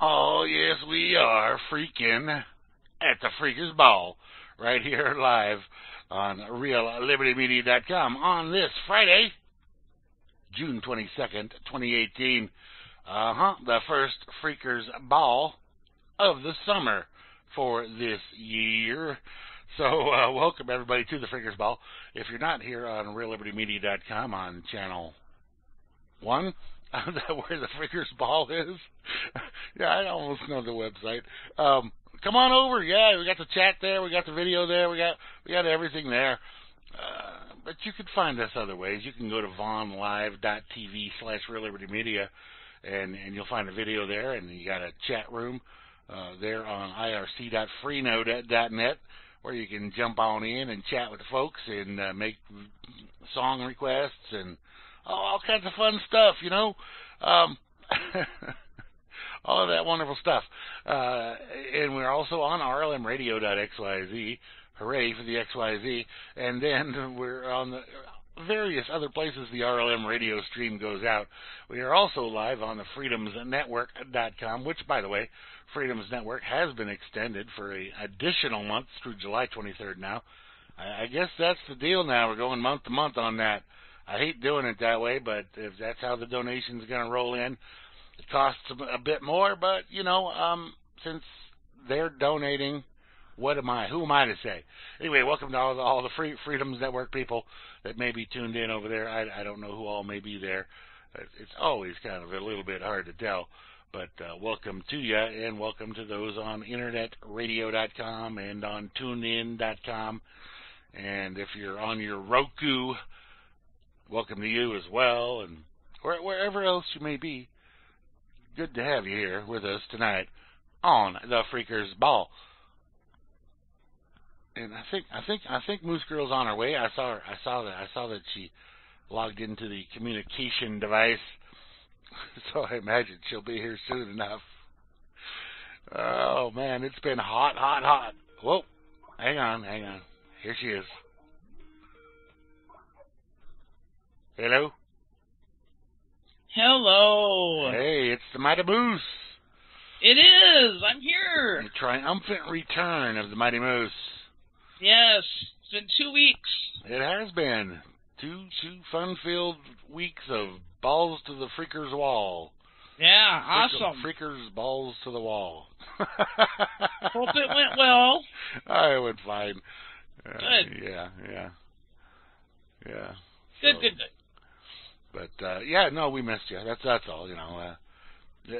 Oh, yes, we are freaking at the Freakers Ball right here live on RealLibertyMedia.com on this Friday, June 22nd, 2018. Uh huh, the first Freakers Ball of the summer for this year. So, uh, welcome everybody to the Freakers Ball. If you're not here on RealLibertyMedia.com on channel one, where the Freakers Ball is, yeah, I almost know the website. Um, come on over. Yeah, we got the chat there, we got the video there, we got we got everything there. Uh, but you can find us other ways. You can go to vaughnlive.tv slash Real Liberty Media, and and you'll find a video there, and you got a chat room uh, there on irc.freenode.net where you can jump on in and chat with the folks and uh, make song requests and oh, all kinds of fun stuff, you know. Um, all of that wonderful stuff. Uh, and we're also on rlmradio.xyz. Hooray for the XYZ. And then we're on the various other places the RLM radio stream goes out. We are also live on the freedomsnetwork.com, which, by the way, Freedoms Network has been extended for an additional month through July 23rd now. I guess that's the deal now. We're going month to month on that. I hate doing it that way, but if that's how the donation's going to roll in, it costs a bit more. But you know, um, since they're donating, what am I? Who am I to say? Anyway, welcome to all the, all the Free, Freedoms Network people that may be tuned in over there. I, I don't know who all may be there. It's always kind of a little bit hard to tell. But uh, welcome to you, and welcome to those on internetradio.com and on tunein.com. And if you're on your Roku, welcome to you as well, and wherever else you may be. Good to have you here with us tonight on the Freakers Ball. And I think I think I think Moosegurl's on her way. I saw her. I saw that. I saw that she logged into the communication device so I imagine she'll be here soon enough. Oh man, it's been hot, hot, hot. Whoa, hang on, hang on. Here she is. Hello. Hello. Hey, it's the Mighty Moose. It is. I'm here. The triumphant return of the Mighty Moose. Yes, it's been two weeks. It has been two two fun-filled weeks of balls to the freaker's wall. Yeah, awesome. Freakers balls to the wall. Hope it went well. I it went fine. Uh, good. Yeah, yeah, yeah. Good, so, good, good. But uh, yeah, no, we missed you. That's that's all. You know, uh,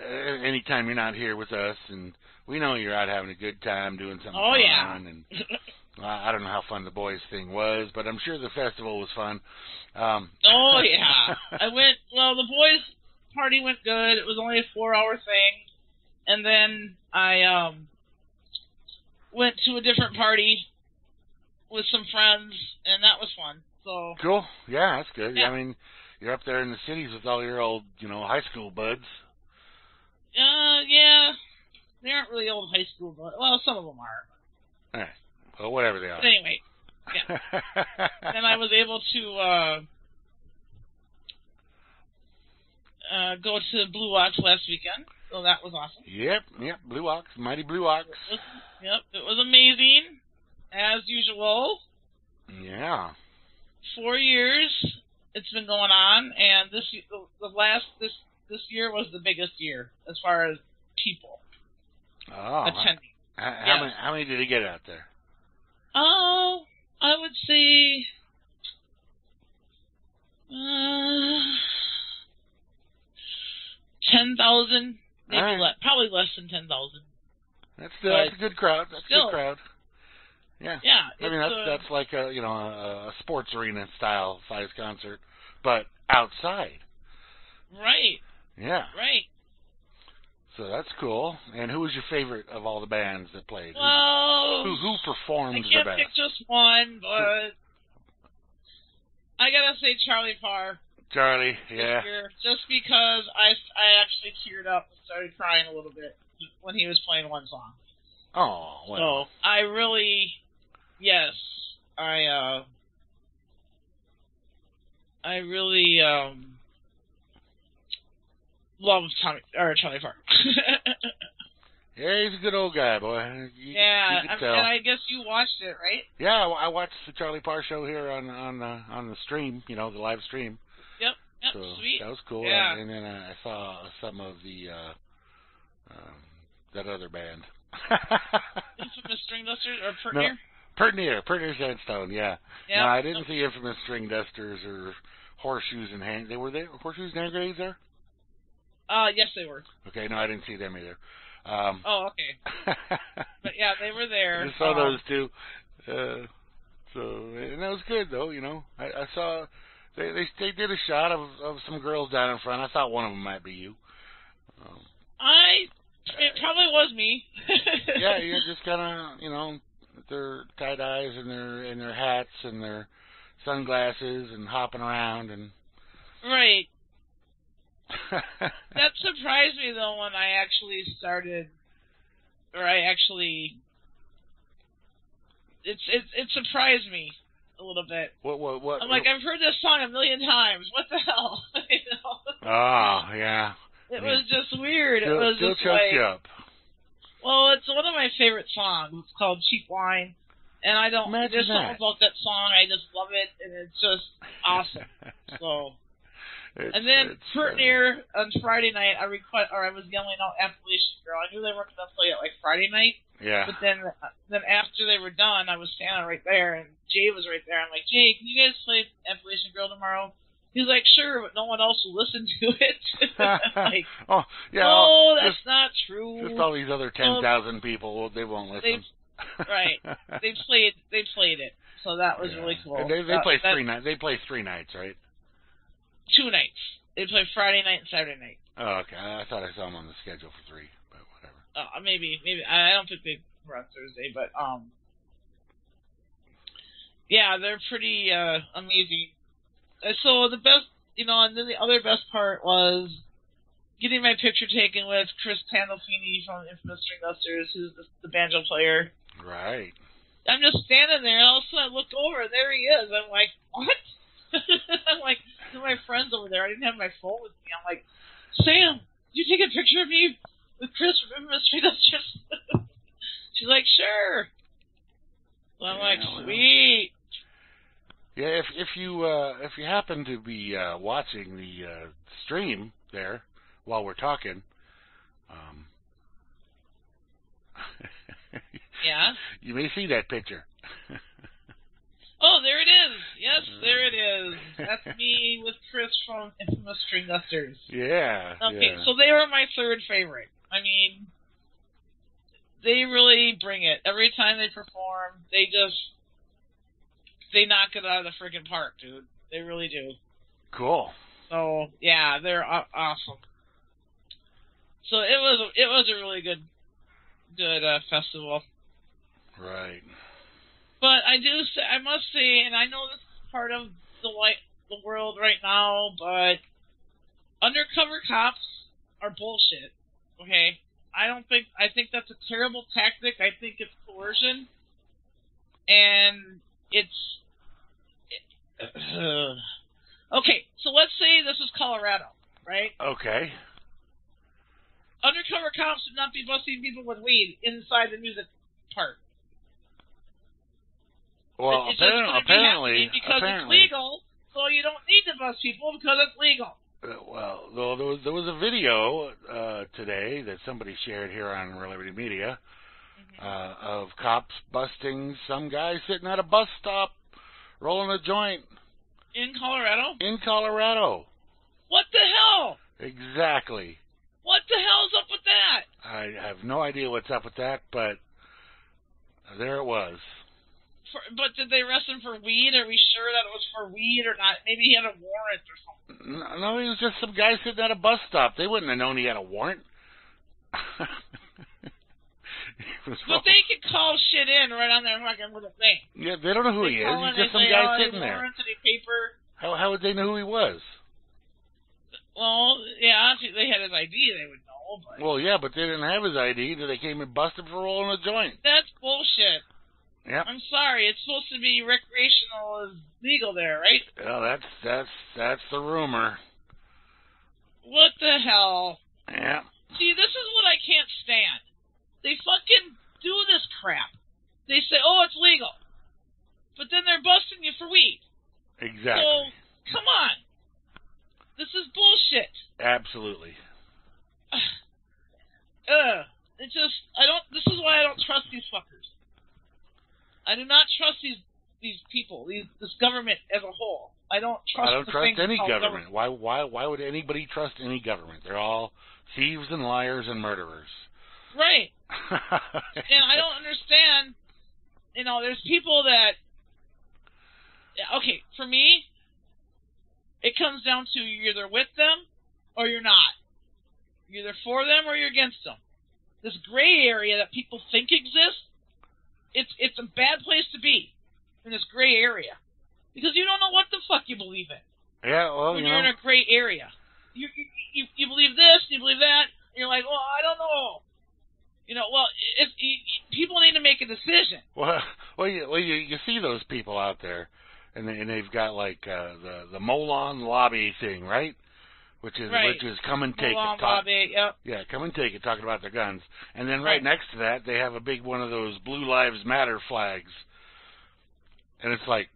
anytime you're not here with us, and we know you're out having a good time doing something oh, fun. yeah. And I don't know how fun the boys thing was, but I'm sure the festival was fun. Um, oh yeah, I went. Well, the boys' party went good. It was only a four-hour thing, and then I um went to a different party with some friends, and that was fun. So cool. Yeah, that's good. Yeah. I mean, you're up there in the cities with all your old, you know, high school buds. Uh, yeah, they aren't really old high school, but well, some of them are. All right. Well, whatever they are. But anyway, yeah. then I was able to uh, uh, go to Blue Ox last weekend, so that was awesome. Yep, yep, Blue Ox, mighty Blue Ox. It was, yep, it was amazing, as usual. Yeah. Four years it's been going on, and this the, last this this year was the biggest year as far as people Oh. attending. How, how Yes. many? How many did he get out there? Oh, I would say. Uh, ten thousand, maybe right. le- probably less than ten thousand. That's still that's a good crowd. That's a good crowd. Yeah. Yeah, I mean that's uh, that's like a you know a, a sports arena style size concert, but outside. right, Yeah. right. So that's cool. And who was your favorite of all the bands that played? Who- Well, who who I performed the can't best? pick just one, but I gotta say Charlie Parr. Charlie. Yeah. year, just because I I actually teared up and started crying a little bit when he was playing one song. Oh well. So I really, yes, I uh, I really um love Tommy or Charlie Parr. Yeah, he's a good old guy, boy. You, yeah, you I- and I guess you watched it, right? Yeah, I watched the Charlie Parr show here on on the on the stream, you know, the live stream. Yep. Yep. so sweet. that was cool. Yeah. And, and then I saw some of the uh um, that other band. Infamous String Dusters or Pert No. Near? Pert Near, Pertinier Sandstone, yeah. Yep. No, I didn't see infamous string dusters or horseshoes and hand. They were there. Horseshoes and hand grenades there. Uh, yes, they were. Okay, no, I didn't see them either. Um, Oh, okay. But yeah, they were there. I saw Um, those two. Uh, so and that was good though. You know, I, I saw they, they they did a shot of of some girls down in front. I thought one of them might be you. Um, I. It probably was me. yeah, you're just kind of you know their tie dyes and their and their hats and their sunglasses and hopping around and. Right. That surprised me though when I actually started, or I actually. It's it it surprised me a little bit. what what what? I'm like, I've heard this song a million times. What the hell? you know? Oh yeah. It was just weird. Still, it was still just like, you up. Well, it's one of my favorite songs. It's called Cheap Wine, and I don't. Imagine there's something about that song. I just love it, and it's just awesome. So, It's- and then it's, Pert uh, Near on Friday night, I request or I was yelling out Appalachian Girl. I knew they weren't going to play it like Friday night, Yeah. but then then after they were done, I was standing right there, and Jay was right there. I'm like, Jay, can you guys play Appalachian Girl tomorrow? He's like, sure, but no one else will listen to it. like, oh yeah. no, that's just, not true. just all these other ten thousand people, they won't listen. right. they played they played it, so that was Yeah. really cool. And They they That- play that- three nights. They play three nights, right? two nights. They play Friday night and Saturday night. Oh, okay. I thought I saw them on the schedule for three, but whatever. Uh, maybe maybe I I don't think they were on Thursday, but um, yeah, they're pretty uh amazing. So the best, you know, and then the other best part was getting my picture taken with Chris Pandolfini from Infamous String Dusters, who's the, the banjo player. Right. I'm just standing there, and all of a sudden I look over, and there he is. I'm like, what? I'm like, to my friends over there. I didn't have my phone with me. I'm like, Sam, you take a picture of me with Chris from Infamous String Dusters? She's like, sure. So I'm like, sweet. well. Yeah. If if you uh if you happen to be uh watching the uh stream there while we're talking, um. Yeah. You may see that picture. Oh, there it is. Yes, there it is. That's me with Chris from Infamous String Dusters. yeah. Okay, yeah. so they are my third favorite. I mean, they really bring it every time they perform. They just they knock it out of the freaking park, dude. They really do. cool. So yeah, they're awesome. So it was it was a really good good uh, festival. Right. But I do say I must say, and I know this is part of the white the world right now, but undercover cops are bullshit. Okay, I don't think I think that's a terrible tactic. I think it's coercion, and it's. Okay, so let's say this is Colorado, right? Okay. Undercover cops should not be busting people with weed inside the music part. Well, it's apparently, gonna be apparently, because apparently, it's legal, so you don't need to bust people because it's legal. Uh, well, though there was there was a video uh, today that somebody shared here on Real Liberty Media Mm-hmm. uh, of cops busting some guy sitting at a bus stop rolling a joint In Colorado? in Colorado. What the hell? Exactly. What the hell's up with that? I have no idea what's up with that, but there it was. For, but did they arrest him for weed? Are we sure that it was for weed or not? Maybe he had a warrant or something. No, no, he was just some guy sitting at a bus stop. They wouldn't have known he had a warrant. But they could call shit in right on their fucking little thing. Yeah, they don't know who They he is. He's just some say, guy oh, sitting there. paper? How how would they know who he was? Well, yeah, if they had his ID, they would know. But Well, yeah, but they didn't have his ID. So they came and busted for rolling a joint. that's bullshit. Yeah. I'm sorry. It's supposed to be recreational is legal there, right? Well, that's that's that's the rumor. What the hell? Yeah. See, this is what I can't stand. They fucking do this crap. They say, oh, it's legal. But then they're busting you for weed. Exactly. So, come on. This is bullshit. Absolutely. Ugh. It just, I don't, this is why I don't trust these fuckers. I do not trust these these people, these, this government as a whole. I don't trust. I don't trust any called government. Why why why would anybody trust any government? They're all thieves and liars and murderers. Right. And I don't understand. You know, there's people that. Okay, for me, it comes down to you're either with them or you're not. You're either for them or you're against them. This gray area that people think exists, it's it's a bad place to be in this gray area because you don't know what the fuck you believe in yeah, well, when you you're know, in a gray area. You, you you you believe this, you believe that, and you're like, well, I don't know. You know, well, if, you, people need to make a decision. well, well, you, well, you you see those people out there, and they, and they've got like uh, the the Molon labe thing, right? Which is Right. which is come and take Malone it. Talk, lobby, yep. yeah, come and take it. Talking about their guns, and then right, Right. next to that, they have a big one of those Blue Lives Matter flags, and it's like,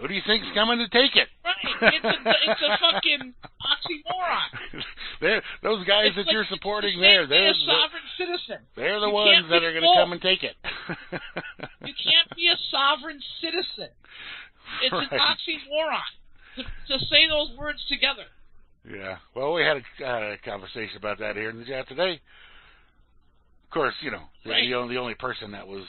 who do you think's coming to take it? Right. It's a, it's a fucking oxymoron. they're, those guys It's that like- you're supporting there, they're the, sovereign citizen. they're the You ones that are going to come and take it. You can't be a sovereign citizen. It's an oxymoron to, to say those words together. Yeah. Well, we had a, a conversation about that here in the chat today. Of course, you know, the, Right. the, only, the only person that was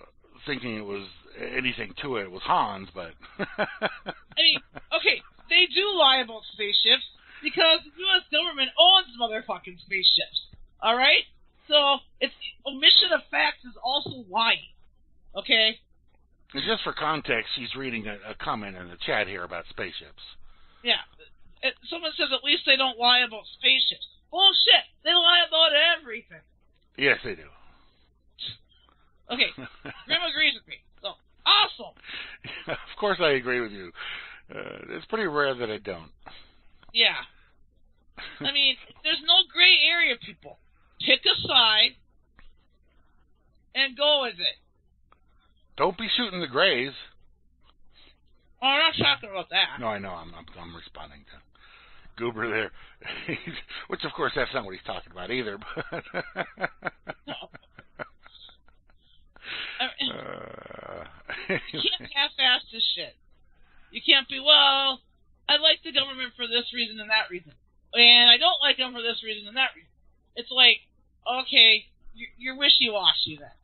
uh, thinking it was anything to it was Hans, but. I mean, okay, they do lie about spaceships because the U.S. government owns motherfucking spaceships. All right, so it's omission of facts is also lying. Okay, And just for context, she's reading a, a comment in the chat here about spaceships. yeah. Someone says at least they don't lie about spaceships. Bullshit. They lie about everything. Yes, they do. Okay, Grim agrees with me. So awesome. of course, I agree with you. Uh, it's pretty rare that I don't. Yeah. I mean, there's no gray area, people. Pick a side and go with it. don't be shooting the grays. Oh, I'm not talking about that. No, I know. I'm I'm, I'm responding to Goober there, which of course that's not what he's talking about either. But I uh, you can't half-ass this shit. You can't be, well, I like the government for this reason and that reason. And I don't like them for this reason and that reason. It's like, okay, you're, you're wishy-washy then.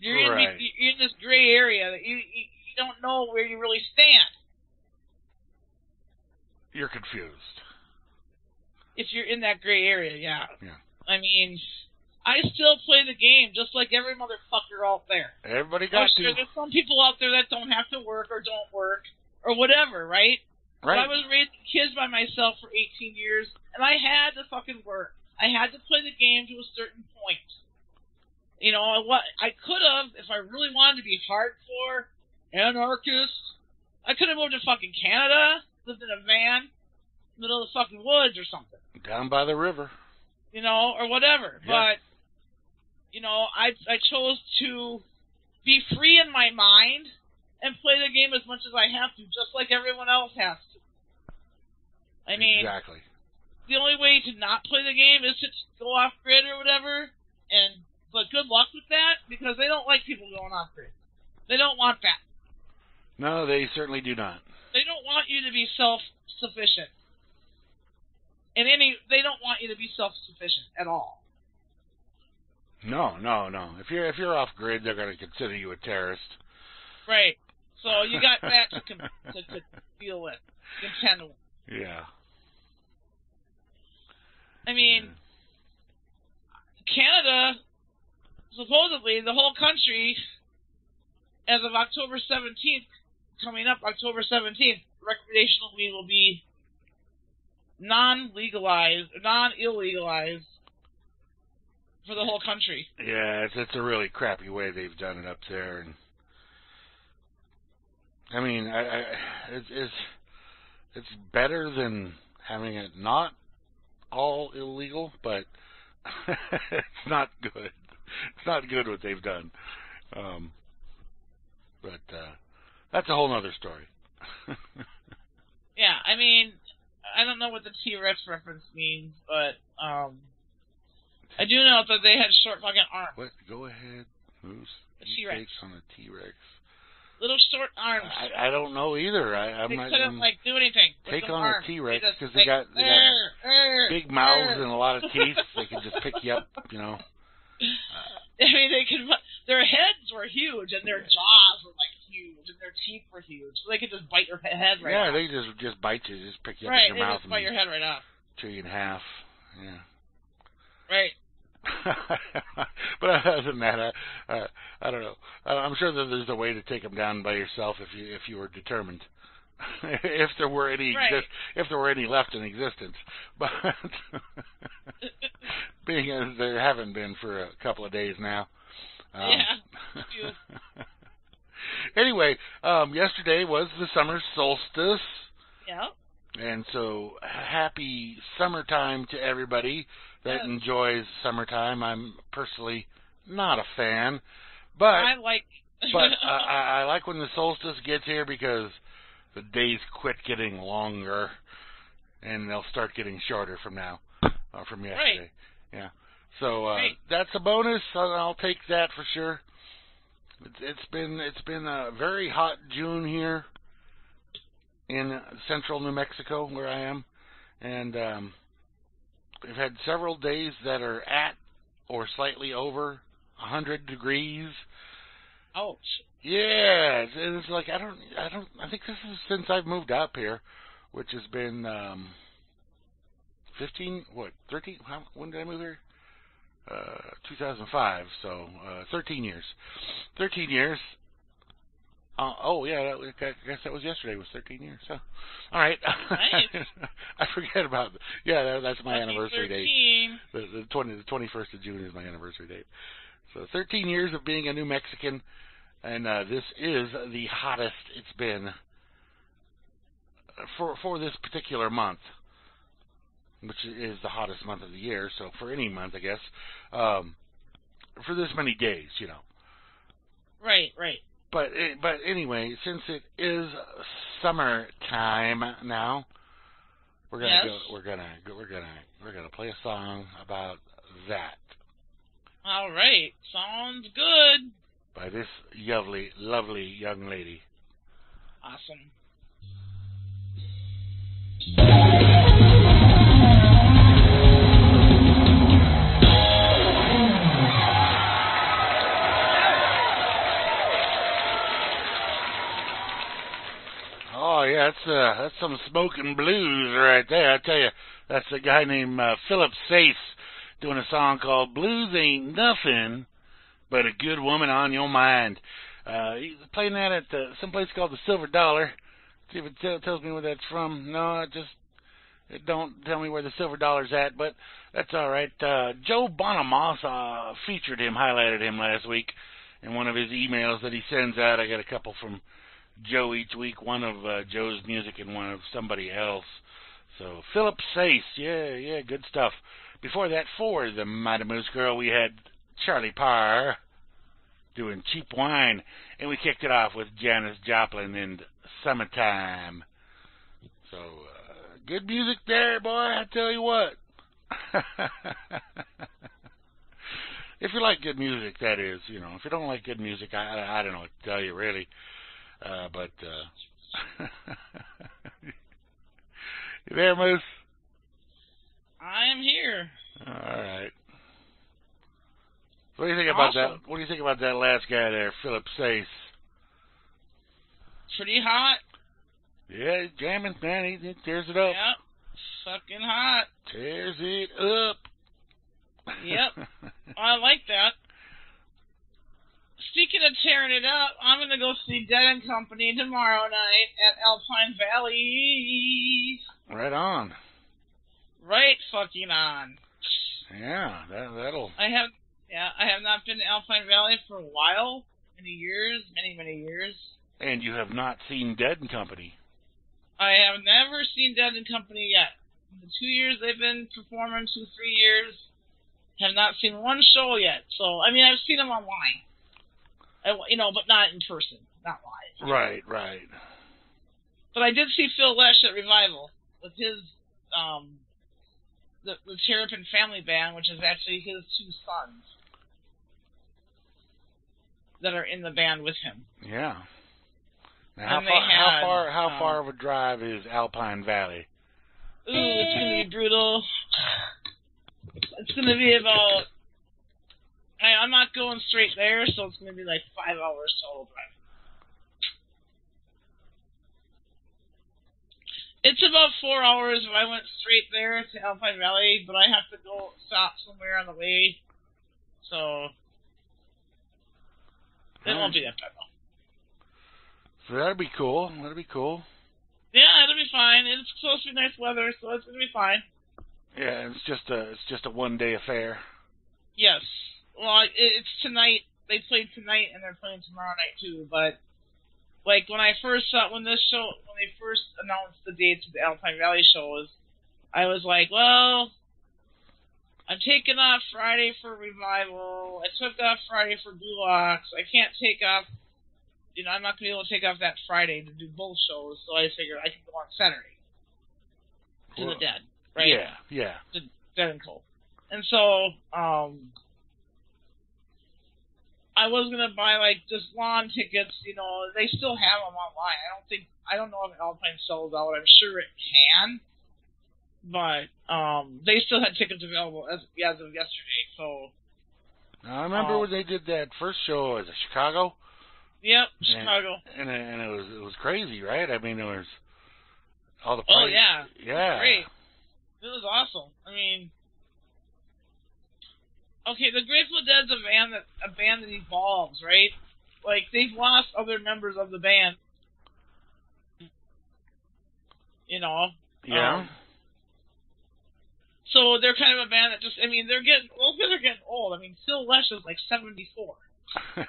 You're in, the, you're in this gray area that you, you, you don't know where you really stand. You're confused. If you're in that gray area, yeah. Yeah. I mean, I still play the game just like every motherfucker out there. Everybody got sure to. there's some people out there that don't have to work or don't work or whatever, right? But I was raising kids by myself for 18 years, and I had to fucking work. I had to play the game to a certain point. You know, what I could have, if I really wanted to be hardcore anarchist, I could have moved to fucking Canada, lived in a van, middle of the fucking woods or something Down by the river. you know, or whatever. Yeah. But you know, I I chose to be free in my mind and play the game as much as I have to, just like everyone else has to. I mean, exactly. the only way to not play the game is to go off grid or whatever. And but good luck with that because they don't like people going off grid. They don't want that. No, they certainly do not. They don't want you to be self sufficient. And any they don't want you to be self sufficient at all. No, no, no. If you're if you're off grid, they're going to consider you a terrorist. Right. So you got that to, com- to, to deal with, contend with. Yeah. I mean, Canada, supposedly the whole country, as of October 17th, coming up October 17th, recreational weed will be non-legalized, non-illegalized for the whole country. Yeah, it's it's a really crappy way they've done it up there, and I mean, I, I it's it's it's better than having it not all illegal, but it's not good. It's not good what they've done. Um, but uh, that's a whole other story. yeah, I mean, I don't know what the T Rex reference means, but um, I do know that they had short fucking arms. What? Go ahead, Moose. A T-Rex. On a T Rex. Little short arms. I, I don't know either. I, I'm they not. couldn't um, like do anything. take on arms. a T Rex because they like, got they got "Arr, arr, big mouths arr." and a lot of teeth. they could just pick you up. You know. I mean, they could. Their heads were huge, and their jaws were like huge, and their teeth were huge. So they could just bite your head right yeah, off. they just just bite you, just pick you up right, in they your mouth just bite your and head right off. chew you in half. Yeah. Right. But other than that, I, uh, I don't know. I'm sure that there's a way to take them down by yourself if you if you were determined. if there were any Right. exist, if there were any left in existence, but being as there haven't been for a couple of days now. Um, Yeah. anyway, um, yesterday was the summer solstice. Yeah. And so, happy summertime to everybody that enjoys summertime. I'm personally not a fan, but I like. but I, I I like when the solstice gets here because the days quit getting longer, and they'll start getting shorter from now, uh, from yesterday. Yeah. So uh, Right. that's a bonus. I'll, I'll take that for sure. It's, it's been it's been a very hot June here in central New Mexico where I am, and um, we've had several days that are at or slightly over 100 degrees. Ouch. Yeah, it's, it's like I don't, I don't, I think this is since I've moved up here, which has been um, fifteen, what, thirteen? How, when did I move here? Uh, 2005. So uh, 13 years. 13 years. Uh, oh yeah, that, was- I guess that was yesterday. Was 13 years. So, all right. Nice. I forget about. Yeah, that, that's my anniversary date. The, the 20, the 21st of June is my anniversary date. So 13 years of being a New Mexican, and uh, this is the hottest it's been for for this particular month, which is the hottest month of the year. So for any month, I guess, um, for this many days, you know. Right, right. But but anyway, since it is summertime now, we're gonna Yes. go. We're gonna go, we're gonna we're gonna play a song about that All right. Sounds good. by this lovely lovely young lady. Awesome. That's uh, that's some smoking blues right there. I tell you, that's a guy named uh, Philip Sayce doing a song called "Blues Ain't Nothing But a Good Woman on Your Mind." Uh, he's playing that at uh, some place called the Silver Dollar. See if it tell tells me where that's from. No, it just it don't tell me where the Silver Dollar's at, but that's all right. Uh, Joe Bonamassa featured him, highlighted him last week in one of his emails that he sends out. I got a couple from Joe each week, one of uh, Joe's music and one of somebody else. So Philip Sayce, yeah, yeah, good stuff. Before that, for the Mighty Moosegurl, we had Charlie Parr doing Cheap Wine, and we kicked it off with Janis Joplin and Summertime. So uh, good music there, boy. I tell you what. if you like good music, that is, you know. If you don't like good music, I I, I don't know what to tell you really. Uh, but uh, you there, Moose? I am here. All right. What do you think about Awesome. that? What do you think about that last guy there, Philip Sayce? Pretty hot. Yeah, he's jamming, man. He, he tears it up. Yep. Fucking hot. Tears it up. Yep. I like that. Speaking of tearing it up, I'm gonna go see Dead and Company tomorrow night at Alpine Valley. right on. Right fucking on. Yeah, that that'll. I have yeah, I have not been to Alpine Valley for a while. Many years, many, many years. And you have not seen Dead and Company. I have never seen Dead and Company yet. the two years they've been performing, two three years, have not seen one show yet. So I mean, I've seen them online, you know, but not in person, not live. Right, right. But I did see Phil Lesh at Revival with his um the the Terrapin Family Band, which is actually his two sons that are in the band with him. Yeah. Now, how far? how far? How um, far of a drive is Alpine Valley? Ooh, it's gonna be brutal. It's gonna be about. I'm not going straight there, so it's gonna be like five hours total drive. It's about four hours if I went straight there to Alpine Valley, but I have to go stop somewhere on the way, so it won't be that bad though. So that'd be cool. That'll be cool. Yeah, it'll be fine. It's supposed to be nice weather, so it's gonna be fine. Yeah, it's just a it's just a one day affair. Yes. Well, it, it's tonight. They played tonight, and they're playing tomorrow night too. But like when I first saw when this show when they first announced the dates of the Alpine Valley shows, I was like, well, I'm taking off Friday for revival. I took off Friday for Blue Ox. I can't take off. You know, I'm not gonna be able to take off that Friday to do both shows, so I figured I could go on Saturday to Well, the Dead, right? Yeah, yeah. The Dead and Cold. And so, um, I was gonna buy like just lawn tickets. You know, they still have them online. I don't think I don't know if Alpine sells out. I'm sure it can, but um, they still had tickets available as as of yesterday. So, I remember Oh. when they did that first show at Chicago, yep, Chicago. and it, and it was it was crazy, right? I mean, it was all the Oh price- yeah, yeah, great. It was awesome. I mean, okay, the Grateful Dead's a band that a band that evolves, right? Like they've lost other members of the band. You know, yeah. Um, so they're kind of a band that just, I mean, they're getting, well, they're getting old. I mean, Phil Lesh is like 74.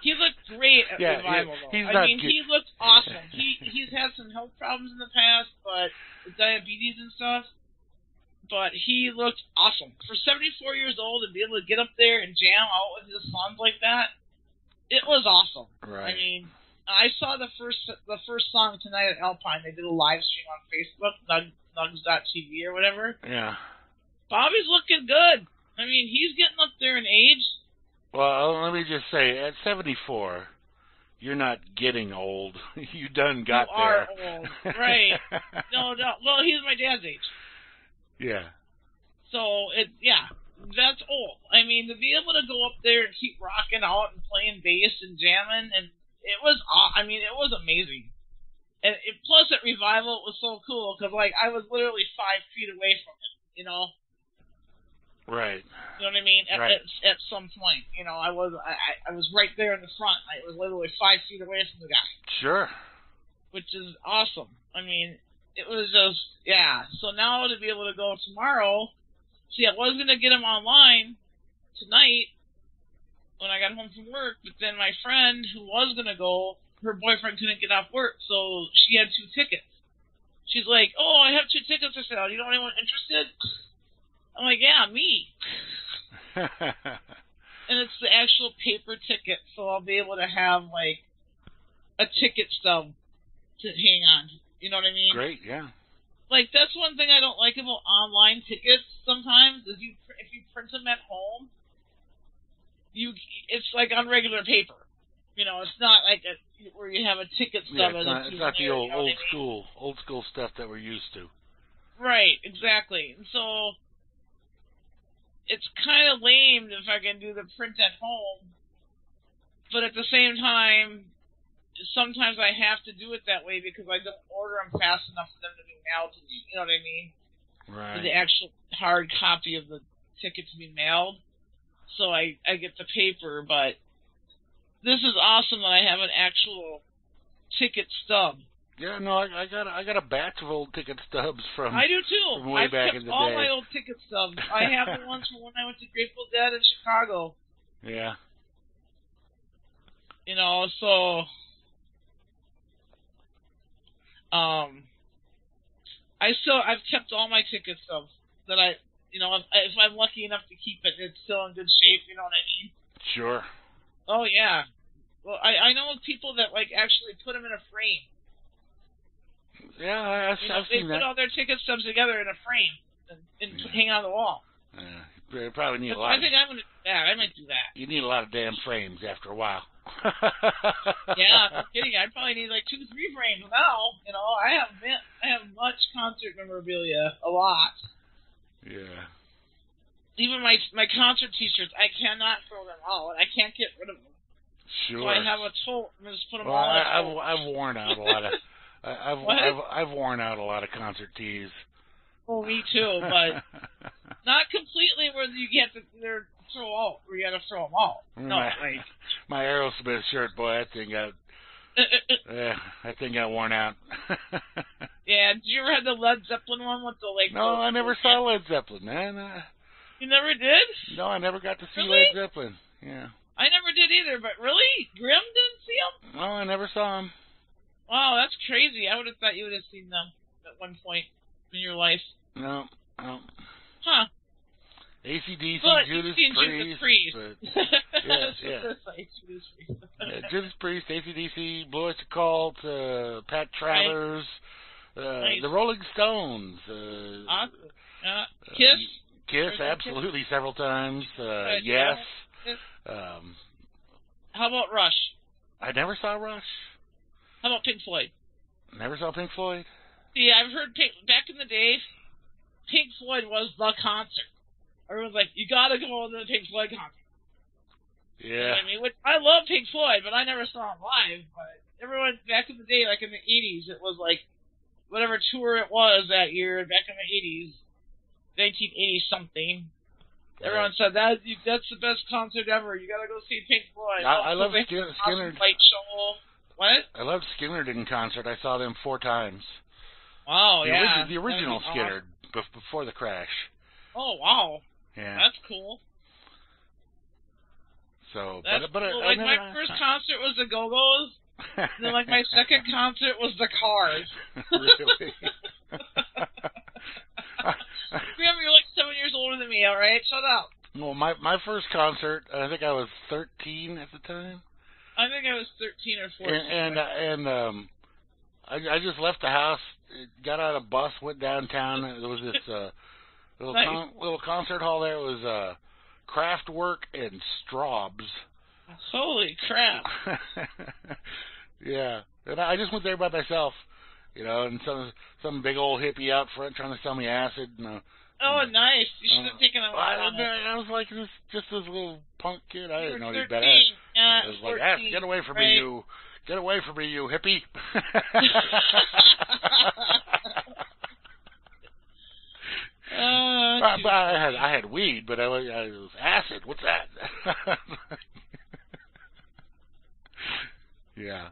He looked great at Yeah, Revival, yeah, though. he's I mean, good. he looked awesome. He he's had some health problems in the past, but with diabetes and stuff. But he looked awesome for 74 years old and be able to get up there and jam out with his sons like that. It was awesome. right. I mean, I saw the first the first song tonight at Alpine. They did a live stream on Facebook, Nug, Nugs.tv or whatever. yeah. Bobby's looking good. I mean, he's getting up there in age. Well, let me just say, at 74, you're not getting old. you done got You are old. Right. No, no. Well, he's my dad's age. Yeah. So it, yeah, that's old. I mean, to be able to go up there and keep rocking out and playing bass and jamming, and it was, I mean, it was amazing. And it, plus at revival, it was so cool because like I was literally five feet away from him. You know, Right. you know what I mean? At, Right. at, at some point, you know, I was I, I- I was right there in the front. I was literally five feet away from the guy. Sure. which is awesome. I mean, it was just yeah. So now to be able to go tomorrow, see, I was gonna get him online tonight when I got home from work, but then my friend who was gonna go, her boyfriend couldn't get off work, so she had two tickets. She's like, "Oh, I have two tickets for sale. You know anyone interested?" I'm like, "Yeah, me." And it's the actual paper ticket, so I'll be able to have like a ticket stub to hang on. You know what I mean? Great, yeah. like that's one thing I don't like about online tickets. Sometimes is you if you print them at home, you it's like on regular paper. You know, it's not like a, where you have a ticket Yeah, it's not, it's not the old you know old I mean? school old school stuff that we're used to. Right, exactly. And so it's kind of lame if I can do the print at home, but at the same time, sometimes I have to do it that way because I don't order them fast enough for them to be mailed to me. You know what I mean? for the actual hard copy of the ticket to be mailed. So I, I get the paper, but this is awesome that I have an actual ticket stub. Yeah, no, I, I got a, I got a batch of old ticket stubs from. I do too. from way I've back kept in the all day. my old ticket stubs. I have the ones from when I went to Grateful Dead in Chicago. Yeah. You know, so um I still I've kept all my tickets stubs that I you know if, if I'm lucky enough to keep it, it's still in good shape. You know what I mean? Sure. Oh yeah. Well, I I know of people that like actually put them in a frame. Yeah, I, I've, You know, I've they seen put that. all their ticket stubs together in a frame and, and Yeah. hang on the wall. Yeah, you probably need a lot. I Of, think I'm gonna do that. I might do that. you need a lot of damn frames after a while. Yeah, I'm kidding. I probably need like two, three frames now. You know, I have been, I have much concert memorabilia, a lot. Yeah. Even my my concert T-shirts, I cannot throw them out. I can't get rid of them. Sure. So I have a tote. I'm just put them well, all. I, I've. I've worn out a lot of. I- I've? I've I've worn out a lot of concert tees. Well, me too, but not completely where you get to they're throw out. Where you got to throw them out. No, my, like my Aerosmith shirt, boy, that thing got yeah, that thing got worn out. yeah. Did you ever have the Led Zeppelin one with the like? no, I never saw Led Zeppelin, man. Uh, You never did? no, I never got to see Really? Led Zeppelin. Yeah. I never did either. But really, Grim didn't see them. No, I never saw them. Wow, that's crazy. I would have thought you would have seen them at one point in your life. No, no. Huh. ACDC, But Judas Priest, Judas Priest. but yeah, yeah. Judas Priest. uh, ACDC, Blue Oyster Cult, uh, Pat Travers, uh, Nice. the Rolling Stones, uh, Awesome. Uh, uh, Kiss. Kiss, Ever seen absolutely several times. Uh, Right, yes. Kiss. Um, How about Rush? I never saw Rush. How about Pink Floyd? Never saw Pink Floyd. See, I've heard Pink, back in the day, Pink Floyd was the concert. Everyone's like, you gotta go to the Pink Floyd concert. You know Yeah. I mean? Which, I love Pink Floyd, but I never saw them live. But everyone back in the day, like in the '80s, it was like whatever tour it was that year, back in the '80s, 1980 something. Everyone said that that's the best concert ever. You gotta go see Pink Floyd. I, I love they- Skynyrd. Skynyrd. light show. What? I love Skynyrd in concert. I saw them four times. Wow, the, yeah. origi- the original be awesome. Skynyrd before the crash. Oh wow, Yeah. that's cool. so, That's but but cool. I, like I my never, first concert was the Go Go's. And then like my second concert was the Cars. really. Remember, you're like seven years older than me. All right, shut up. well, my my first concert, I think I was 13 at the time, I think I was 13 or 14. and and, uh, and um, I I just left the house, got on a bus, went downtown. There was this uh little Nice. con- little concert hall there. It was uh Kraftwerk and Strawbs. Holy crap! yeah, and I just went there by myself, you know, and some some big old hippie out front trying to sell me acid. And, uh, Oh, nice. You should have uh, taken a I, on. I was like this, just this little punk kid. I You didn't know any better. I was like, ah, get away from right? me, you, get away from me, you hippie. Uh, I, but I had I had weed, but I was, I was acid. What's that? yeah.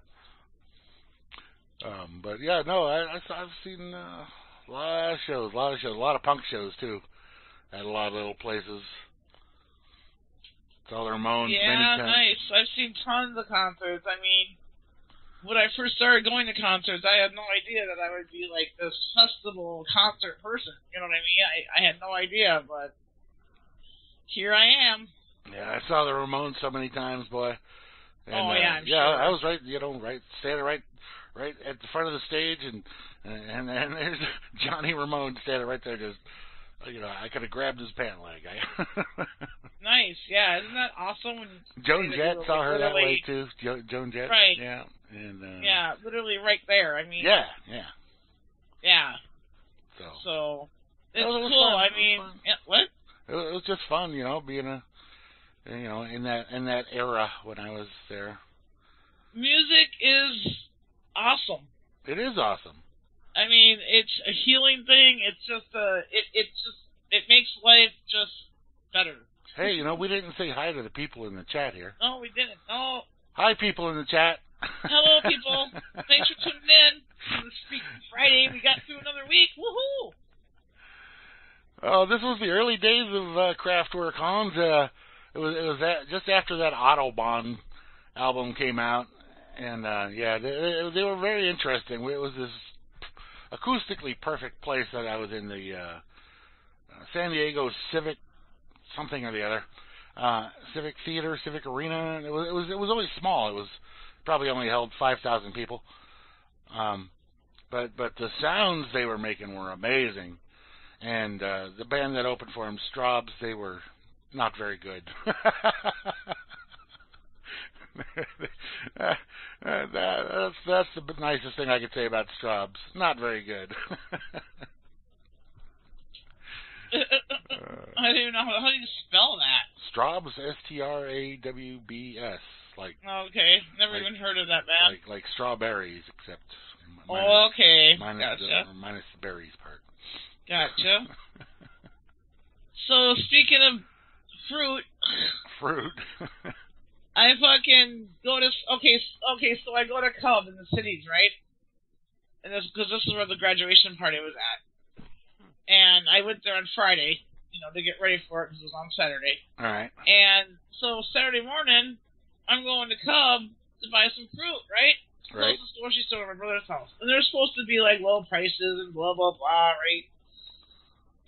Um, but yeah, no, I, I I've seen uh, a lot of shows, a lot of shows, a lot of punk shows too, at a lot of little places. It's all the Ramones yeah, many times. nice. I've seen tons of concerts. I mean, when I first started going to concerts, I had no idea that I would be like this festival concert person. You know what I mean? I, I had no idea, but here I am. Yeah, I saw the Ramones so many times, boy. And, Oh, uh, yeah, I'm yeah. sure. I was right, you know, right, standing right, right at the front of the stage, and and and there's Johnny Ramone standing right there, just, you know, I could have grabbed his pant leg. I, Nice, yeah. Isn't that awesome? When Joan Jett saw her that way too. Jo- Joan Jett, Right. Yeah, and uh, Yeah, literally right there. I mean, yeah, yeah. yeah. So So it's it was cool. fun. I mean, yeah, what? it it was just fun, you know, being a, you know, in that in that era when I was there. Music is awesome. It is awesome. I mean, it's a healing thing. It's just a, it, it's just, it makes life just better. Hey, you know, we didn't say hi to the people in the chat here. No, we didn't. No. Hi, people in the chat. Hello, people. Thanks for tuning in. This week, Friday, we got through another week. Woohoo! Oh, this was the early days of uh, Kraftwerk, Hans. Uh, it was it was that, just after that Autobahn album came out, and uh, yeah, they, they- they were very interesting. It was this acoustically perfect place that I was in the uh, San Diego Civic something or the other uh, Civic Theater, Civic Arena. It was it was it was only small. It was probably only held five thousand people. Um, but but the sounds they were making were amazing, and uh, the band that opened for them, Strawbs, they were not very good. uh, that, that's that's the nicest thing I could say about Strawbs. Not very good. I don't even know how, do you spell that. Strawbs, S T R A W B S, like. Okay, never like, even heard of that band. Like like strawberries, except. Minus, oh, okay. Minus gotcha. the, minus the berries part. Gotcha. so speaking of fruit. Fruit. I fucking go to okay okay so I go to Cub in the cities right, and this because this is where the graduation party was at, and I went there on Friday, you know, to get ready for it because it was on Saturday. All right. And so Saturday morning, I'm going to Cub to buy some fruit, right? Right. Closest grocery store to my brother's house, and they're supposed to be like low prices and blah blah blah, right?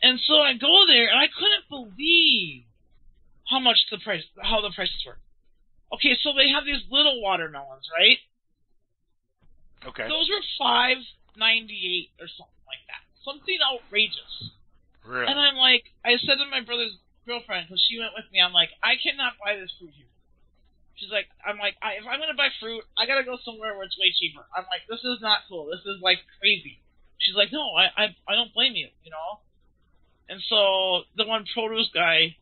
And so I go there, and I couldn't believe how much the price, how the prices were. Okay, so they have these little watermelons, right? Okay. Those were five ninety eight or something like that. Something outrageous. Really? And I'm like, I said to my brother's girlfriend because she went with me. I'm like, I cannot buy this fruit here. She's like, I'm like, I, if I'm gonna buy fruit, I gotta go somewhere where it's way cheaper. I'm like, this is not cool. This is like crazy. She's like, no, I, I, I don't blame you, you know. And so the one produce guy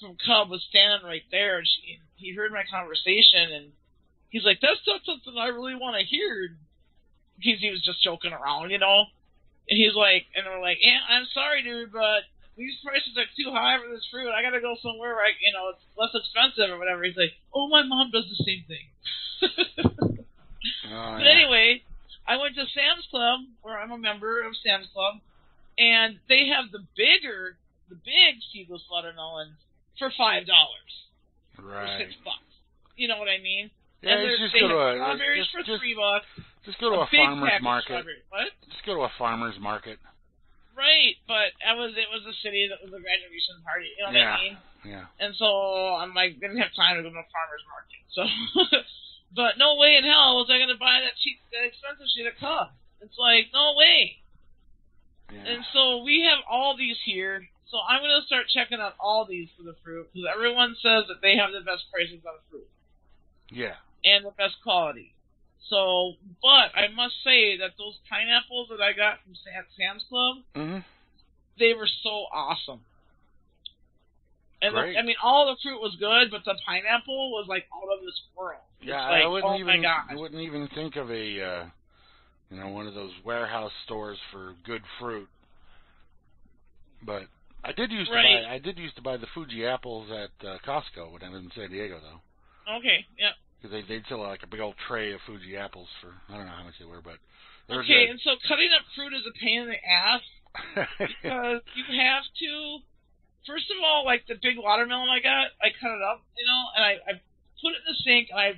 from Cub was standing right there, and she, he heard my conversation, and he's like, "That's not something I really want to hear." Because he was just joking around, you know. And he's like, and we're like, "Yeah, I'm sorry, dude, but these prices are too high for this fruit. I gotta go somewhere where I, you know, it's less expensive or whatever." He's like, "Oh, my mom does the same thing." oh, but anyway, I went to Sam's Club, where I'm a member of Sam's Club, and they have the bigger, the big seedless watermelons for five dollars right. or six bucks. You know what I mean? Yeah, and just go to a strawberries just, for just, three bucks. Just go to a, big farmer's market. What? Just go to a farmer's market. Right, but I was it was a city that was a graduation party. You know what Yeah. I mean? Yeah. And so I'm like didn't have time to go to a farmer's market. So, but no way in hell was I going to buy that cheap, that expensive shit at Cub. It's like no way. Yeah. And so we have all these here. So I'm going to start checking out all these for the fruit because everyone says that they have the best prices on fruit yeah. and the best quality. So, but I must say that those pineapples that I got from Sam's Club, Mhm. they were so awesome. And the, Great. I mean, all the fruit was good, but the pineapple was like out of this world. Yeah, like, I wouldn't oh even. I wouldn't even think of a uh you know, one of those warehouse stores for good fruit. But I did used Right. to buy I did used to buy the Fuji apples at uh, Costco when I was in San Diego though. Okay, yeah. Because they they'd sell like a big old tray of Fuji apples for I don't know how much they were, but Okay, good. and so cutting up fruit is a pain in the ass because you have to. First of all, like the big watermelon I got, I cut it up, you know, and I, I put it in the sink and I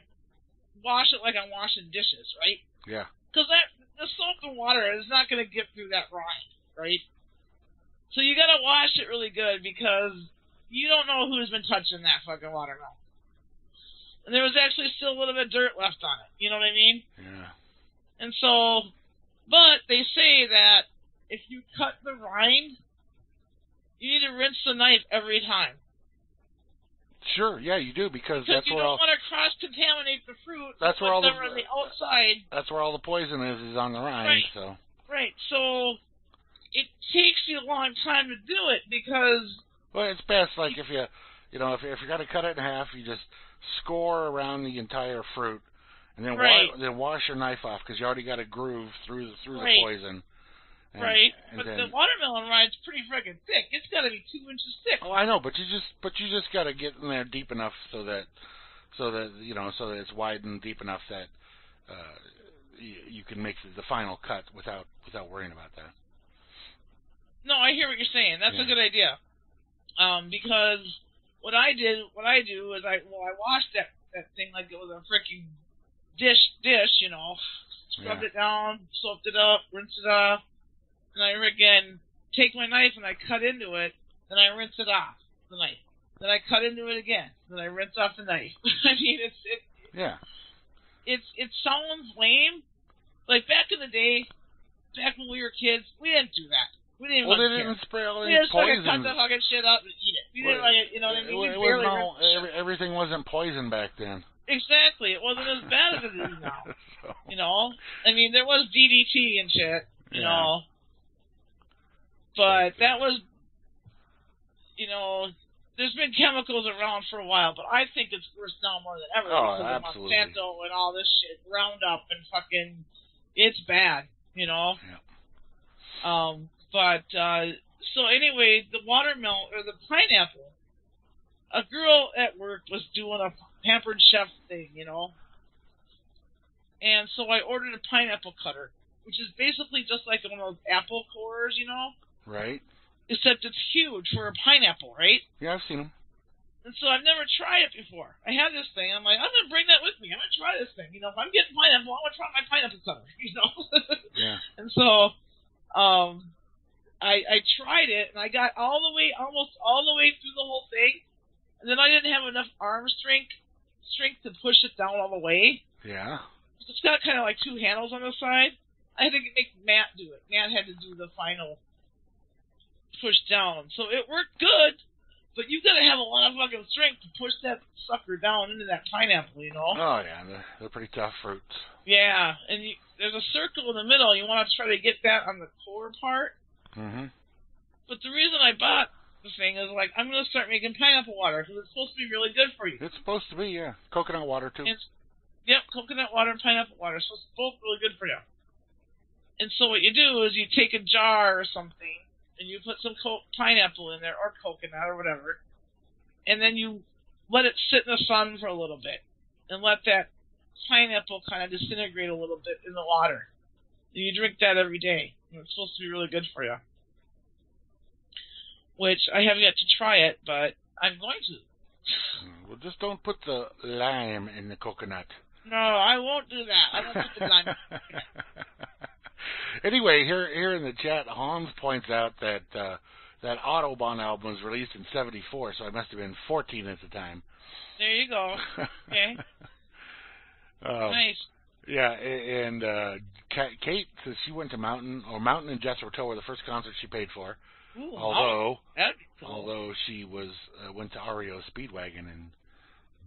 wash it like I'm washing dishes, right? yeah. Because that the soap and water is not going to get through that rind, right? So you got to wash it really good because you don't know who's been touching that fucking watermelon. And there was actually still a little bit of dirt left on it. You know what I mean? Yeah. And so, but they say that if you cut the rind, you need to rinse the knife every time. Sure, yeah, you do because Because that's you where don't all want to cross contaminate the fruit. That's where all the- on the outside. that's where all the poison is is on the rind, Right. so Right. So it takes you a long time to do it because Well, it's best like if you, you know, if if you're gonna cut it in half, you just score around the entire fruit, and then Right. wa- then wash your knife off because you already got a groove through the, through Right. the poison. And, right. And but then, the watermelon rind's pretty freaking thick. It's got to be two inches thick. oh, I know, but you just but you just got to get in there deep enough so that so that you know so that it's wide and deep enough that uh, you, you can make the final cut without without worrying about that. No, I hear what you're saying. That's Yeah. a good idea. Um, because what I did, what I do is I well, I wash that that thing like it was a freaking dish, dish, you know, scrubbed Yeah. it down, soaped it up, rinsed it off, and I again take my knife and I cut into it, then I rinse it off the knife. Then I cut into it again, then I rinse off the knife. I mean, it's it, Yeah. it's it sounds lame. Like back in the day, back when we were kids, we didn't do that. We didn't Well, they care. didn't spray all these We these just cut poisons. the fucking shit up and eat it. We didn't Well, like you know what I mean? It, We it rinsed it. every, everything wasn't poison back then. Exactly. It wasn't as bad as it is now. so, You know? I mean, there was DDT and shit, you Yeah. know. But that was, you know, there's been chemicals around for a while, but I think it's worse now more than ever Oh, because absolutely. of Monsanto and all this shit, Roundup and fucking, it's bad, you know. Um, but uh, so anyway, the watermelon or the pineapple. A girl at work was doing a pampered chef thing, you know. And so I ordered a pineapple cutter, which is basically just like one of those apple cores, you know, right? except it's huge for a pineapple, right? Yeah, I've seen them. And so I've never tried it before. I had this thing. I'm like, I'm gonna bring that with me. I'm gonna try this thing. You know, if I'm getting pineapple, I'm gonna try my pineapple cutter. You know. Yeah. And so, um, I I tried it and I got all the way, almost all the way through the whole thing, and then I didn't have enough arm strength strength to push it down all the way. Yeah. It's got kind of like two handles on the side. I had to make Matt do it. Matt had to do the final push down, so it worked good. But you gotta have a lot of fucking strength to push that sucker down into that pineapple, you know. Oh yeah, they're, they're pretty tough fruits. Yeah, and you, there's a circle in the middle. You want to try to get that on the core part. Hmm But the reason I bought the thing is like I'm gonna start making pineapple water because it's supposed to be really good for you. It's supposed to be, yeah. Coconut water too. It's, yep, coconut water and pineapple water, so it's both really good for you. And so what you do is you take a jar or something and you put some co- pineapple in there or coconut or whatever, and then you let it sit in the sun for a little bit and let that pineapple kind of disintegrate a little bit in the water. And you drink that every day. It's supposed to be really good for you. Which I have yet to try it, but I'm going to. Mm, Well, just don't put the lime in the coconut. No, I won't do that. I won't put the lime. anyway, here here in the chat, Hans points out that uh, that Autobahn album was released in '74, so I must have been 14 at the time. There you go. Okay. Uh, Nice. Yeah, and uh, Ka- Kate says she went to Mountain, or Mountain and Jethro Tull were the first concert she paid for. Ooh, Although, cool. although she was uh, went to REO Speedwagon and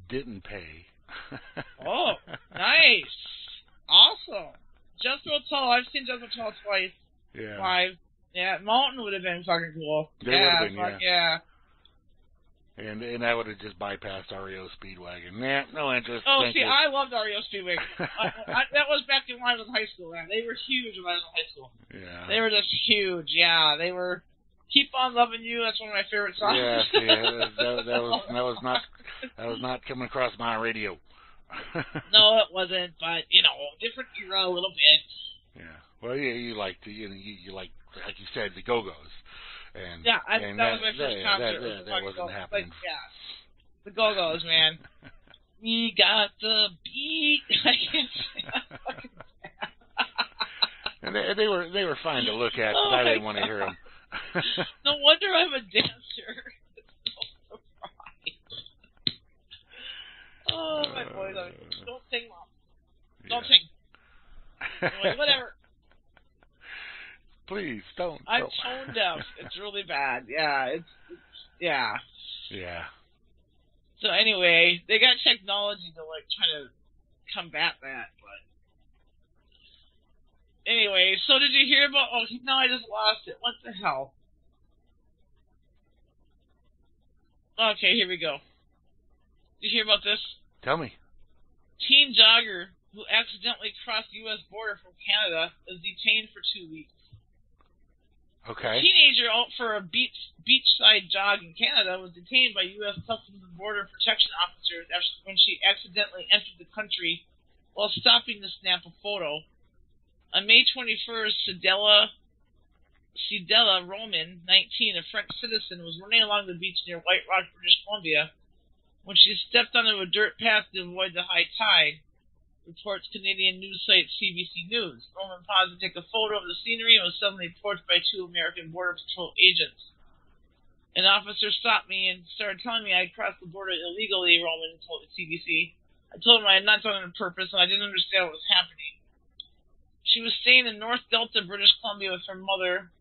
didn't pay. Oh, nice. Awesome. Jethro Tull. I've seen Jethro Tull twice. Yeah. Live. Yeah, Mountain would have been fucking cool. They yeah, been, fuck yeah. And and I would have just bypassed REO Speedwagon. Nah, no interest. Oh, Thank see, you. I loved REO Speedwagon. I, I, that was back when I was in high school, man. They were huge when I was in high school. yeah. They were just huge. Yeah, they were. Keep on loving you. That's one of my favorite songs. Yeah, see, that, that, that was that was not that was not coming across my radio. no, it wasn't. But you know, different era a little bit. Yeah. Well, yeah, you like the you know, you, you like like you said the Go Go's, and Yeah, I, and that, was my first that, concert. That, that, the that wasn't Go- happening. Like, yeah, the Go Go's, man. we got the beat. I can't say that and they, they were they were fine to look at, but Oh I didn't want to hear them. No wonder I'm a dancer. So oh, my boys. I uh, don't sing, Mom. Don't sing. I'm like, whatever. Please don't. I'm tone deaf. It's really bad. Yeah, it's, it's yeah. yeah. So anyway, they got technology to like try to combat that, but anyway, so did you hear about oh no, I just lost it. What the hell? Okay, here we go. Did you hear about this? Tell me. Teen jogger who accidentally crossed the US border from Canada is detained for two weeks. Okay. teenager out for a beach beachside jog in Canada was detained by U.S. Customs and Border Protection officers after, when she accidentally entered the country while stopping to snap a photo. On May 21st, Sidella Cedella Roman, 19, a French citizen, was running along the beach near White Rock, British Columbia, when she stepped onto a dirt path to avoid the high tide. Reports Canadian news site CBC News. Roman paused to take a photo of the scenery and was suddenly approached by two American Border Patrol agents. An officer stopped me and started telling me I crossed the border illegally, Roman told CBC. I told him I had not done it on purpose and I didn't understand what was happening. She was staying in North Delta, British Columbia with her mother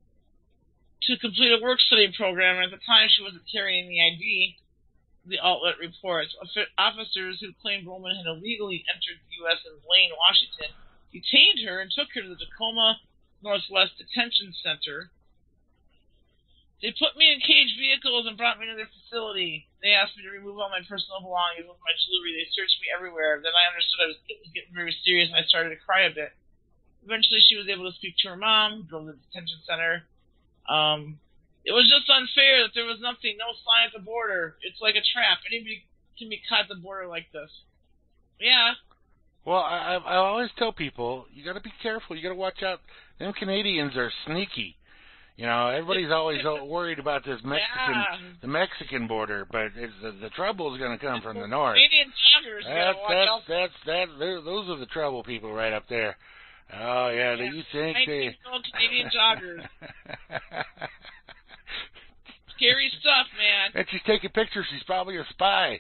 to complete a work study program, and at the time she wasn't carrying the ID the outlet reports. Officers who claimed Roman had illegally entered the U.S. in Blaine, Washington, detained her and took her to the Tacoma Northwest Detention Center. They put me in caged vehicles and brought me to their facility. They asked me to remove all my personal belongings with my jewelry. They searched me everywhere. Then I understood I was, was getting very serious, and I started to cry a bit. Eventually, she was able to speak to her mom, drove to the detention center. Um, it was just unfair that there was nothing, no sign at the border. It's like a trap. Anybody can be caught at the border like this. Yeah. Well, I, I always tell people you got to be careful. You got to watch out. Them Canadians are sneaky. You know, everybody's always worried about this Mexican, yeah. the Mexican border, but it's, the, the trouble is going to come from the north. Canadian joggers. That's that's out. that's that. Those are the trouble people right up there. Oh yeah, Yeah. you think they? 19-year-old Canadian joggers. Scary stuff, man. and she's taking pictures. She's probably a spy.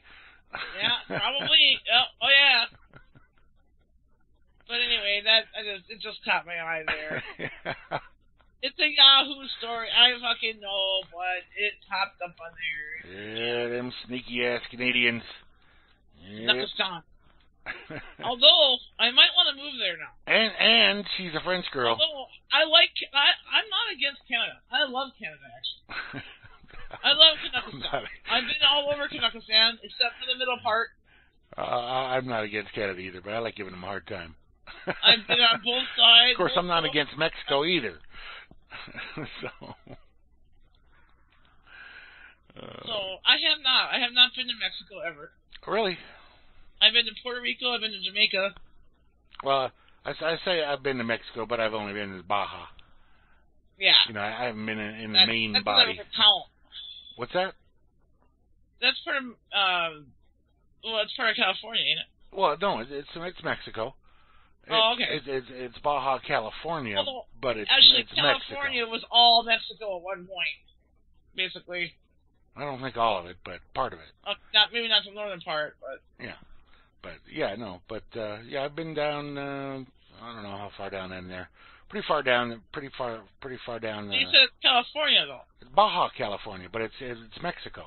Yeah, probably. oh, oh yeah. But anyway, that I just it just caught my eye there. It's a Yahoo story. I fucking know, but it popped up on there. yeah, them sneaky ass Canadians. Yep. Although I might want to move there now. and and she's a French girl. Although I like, I I'm not against Canada. I love Canada actually. I love I'm I've been all over Knucklestown except for the middle part. Uh, I'm not against Canada either, but I like giving them a hard time. I've been on both sides. Of course, I'm not against Mexico either. so. Uh, So I have not. I have not been to Mexico ever. really? I've been to Puerto Rico. I've been to Jamaica. Well, I say I've been to Mexico, but I've only been to Baja. Yeah. You know, I, I haven't been in, in the That- main that's body. another count. What's that? That's part of. Um, well, it's part of California, ain't it? Well, no, it's it's, it's Mexico. Oh, okay. It's, it's it's Baja California, Although, but it's Actually, it's California Mexico. was all Mexico at one point, basically. I don't think all of it, but part of it. Uh, not maybe not the northern part, but yeah, But yeah, no, but uh yeah, I've been down. Uh, I don't know how far down in there. Pretty far down. Pretty far. Pretty far down. you Uh, said California though. it's Baja California, but it's it's Mexico.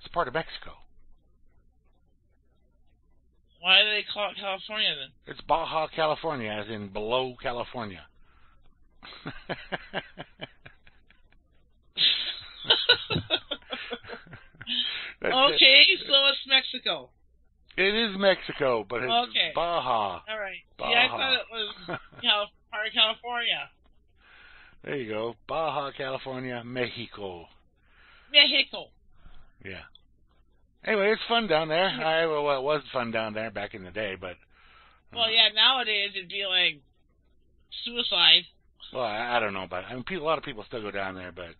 It's part of Mexico. Why do they call it California then? It's Baja California, as in below California. It. okay, so it's Mexico. It is Mexico, but it's Okay. Baja. All right. Yeah, I Baja. thought it was part of California. There you go. Baja California, Mexico. Mexico. Yeah. Anyway, it's fun down there. I well, it was fun down there back in the day, but uh, Well, yeah. Nowadays it'd be like suicide. well, I, I don't know about. It. I mean, people, a lot of people still go down there, but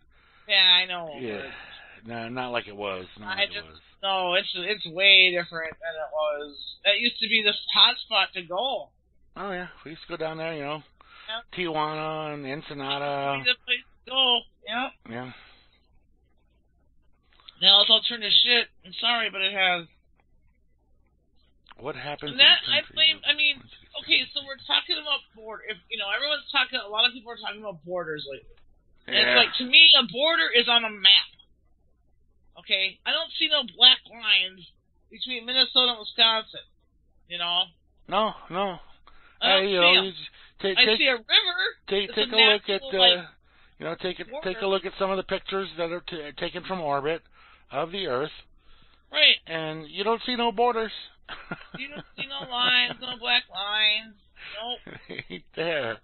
Yeah, I know. yeah, no, not like it was. Not I like just- it was. No, it's it's way different than it was. That used to be the hot spot to go. Oh yeah, we used to go down there. You know, Yeah. Tijuana and Ensenada. The place to go. Yeah. Yeah. Now it's all turned to shit. I'm sorry, but it has. What happened? And that I blame. I mean, okay, so we're talking about border. If you know, everyone's talking. A lot of people are talking about borders lately. And it's like to me, a border is on a map. Okay, I don't see no black lines between Minnesota and Wisconsin. You know, no, no. I don't Hey, you see know, 'em. you just take I see a river. take, take a a look at natural, uh, like, you know take take a look at some of the pictures that are t- taken from orbit of the Earth, Right. and you don't see no borders. You don't see no lines, no black lines. Nope. Ain't there.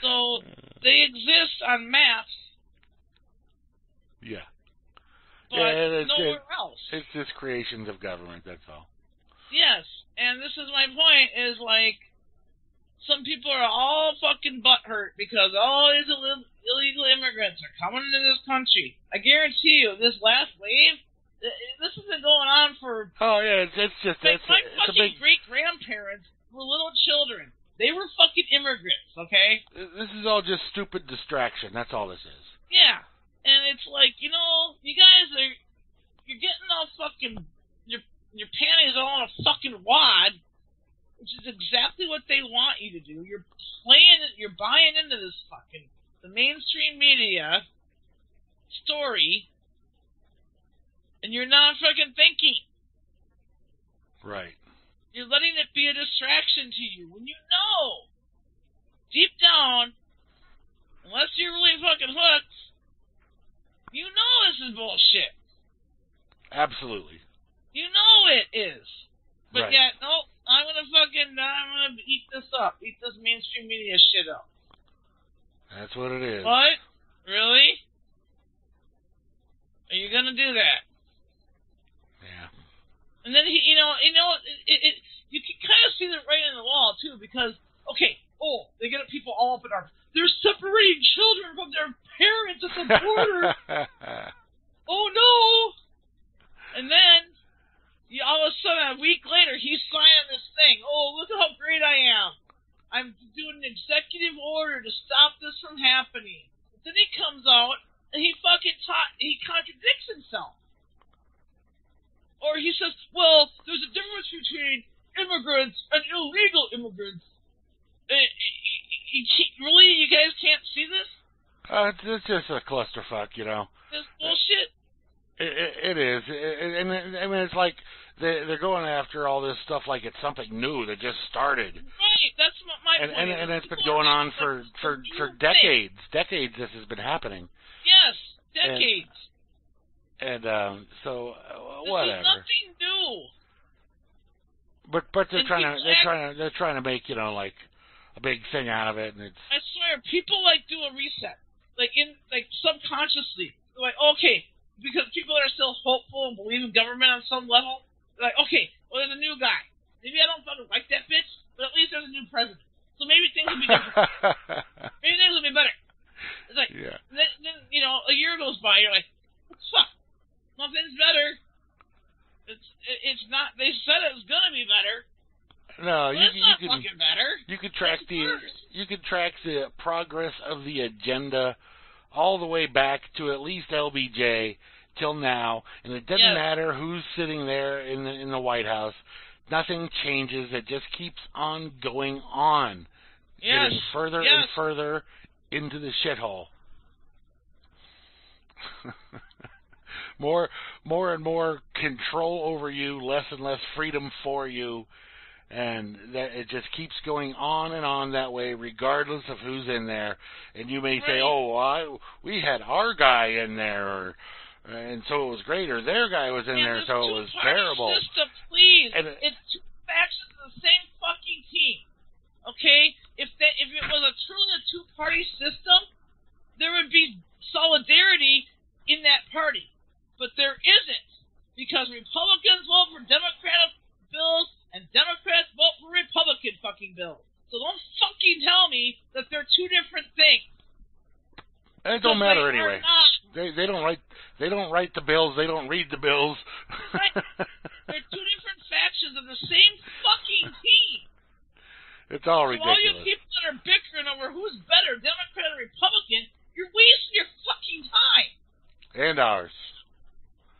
So they exist on maps, Yeah, but Yeah, that's nowhere it. else. it's just creations of government. That's all. Yes, and this is my point: is like some people are all fucking butthurt because all these Ill- illegal immigrants are coming into this country. I guarantee you, this last wave, This has been going on for Oh yeah, it's, it's just like it's, my it's a fucking big. great grandparents were little children. They were fucking immigrants, okay? This is all just stupid distraction. That's all this is. Yeah. And it's like, you know, you guys are you're getting all fucking your your panties all on a fucking wad, which is exactly what they want you to do. You're playing it you're buying into this fucking the mainstream media story and you're not fucking thinking. Right. You're letting it be a distraction to you when you know deep down, unless you're really fucking hooked, you know this is bullshit. Absolutely. You know it is. But Right. yet, no, I'm gonna fucking, I'm gonna eat this up, eat this mainstream media shit up. That's what it is. What? Really? Are you gonna do that? Yeah. And then he, you know, you know, it, it, it you can kind of see the writing on the wall too, because okay, oh, they get people all up in arms. They're separating children from their parents at the border. oh no! And then, you, all of a sudden, a week later, he's signing this thing. Oh, look how great I am! I'm doing an executive order to stop this from happening. But then he comes out and he fucking ta- he contradicts himself. Or he says, well, there's a difference between immigrants and illegal immigrants. Can't- really, you guys can't see this? uh, it's, just a clusterfuck, you know. This bullshit? It, it, it is, It- and it, I mean, it's like they, they're going after all this stuff like it's something new that just started, Right, that's what my and point and, and it's been going on for for for thing." decades. Decades, this has been happening, Yes, decades. and um, so uh, this whatever. is nothing new. But but they're And trying to they're act- trying to they're trying to make you know like a big thing out of it, and it's I swear, people like do a reset, like in like subconsciously. They're like, okay, because people are still hopeful and believe in government on some level. They're like, okay, well, there's a new guy. Maybe I don't fucking like that bitch, but at least there's a new president. So maybe things will be different. maybe things will be better. It's like, yeah. then, then you know, a year goes by, you're like, what the fuck? Nothing's better. It's it's not. They said it was gonna be better. No, you you can you can track It's the worse. you can track the progress of the agenda all the way back to at least LBJ till now, and it doesn't matter who's sitting there in the in the White House. Nothing changes. It just keeps on going on, Yes. getting further yes. and further into the shithole. more, more and more control over you, less and less freedom for you, and that it just keeps going on and on that way, regardless of who's in there. And you may say, "Oh, well, I, we had our guy in there." Or, and so it was great, or their guy was in And there, so it was terrible. System, please. And it- it's two factions of the same fucking team. Okay? If that if it was a truly a two-party system, there would be solidarity in that party. But there isn't because Republicans vote for Democratic bills and Democrats vote for Republican fucking bills. So don't fucking tell me that they're two different things. And it don't matter they anyway. They they don't write they don't write the bills. They don't read the bills. Right. They're two different factions of the same fucking team. it's all So all you people that are bickering over who's better, Democrat or Republican, you're wasting your fucking time. and ours.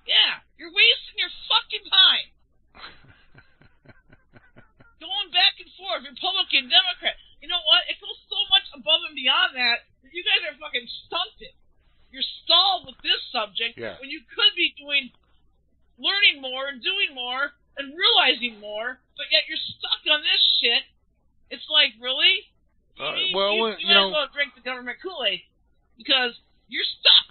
Yeah, you're wasting your fucking time. Going back and forth, Republican, Democrat. You know what? It goes so much above and beyond that that you guys are fucking stunted. You're stalled with this subject Yeah. when you could be doing, learning more and doing more and realizing more, but yet you're stuck on this shit. It's like, really? Uh, you, well, you, you you might know- as well drink the government Kool-Aid because you're stuck.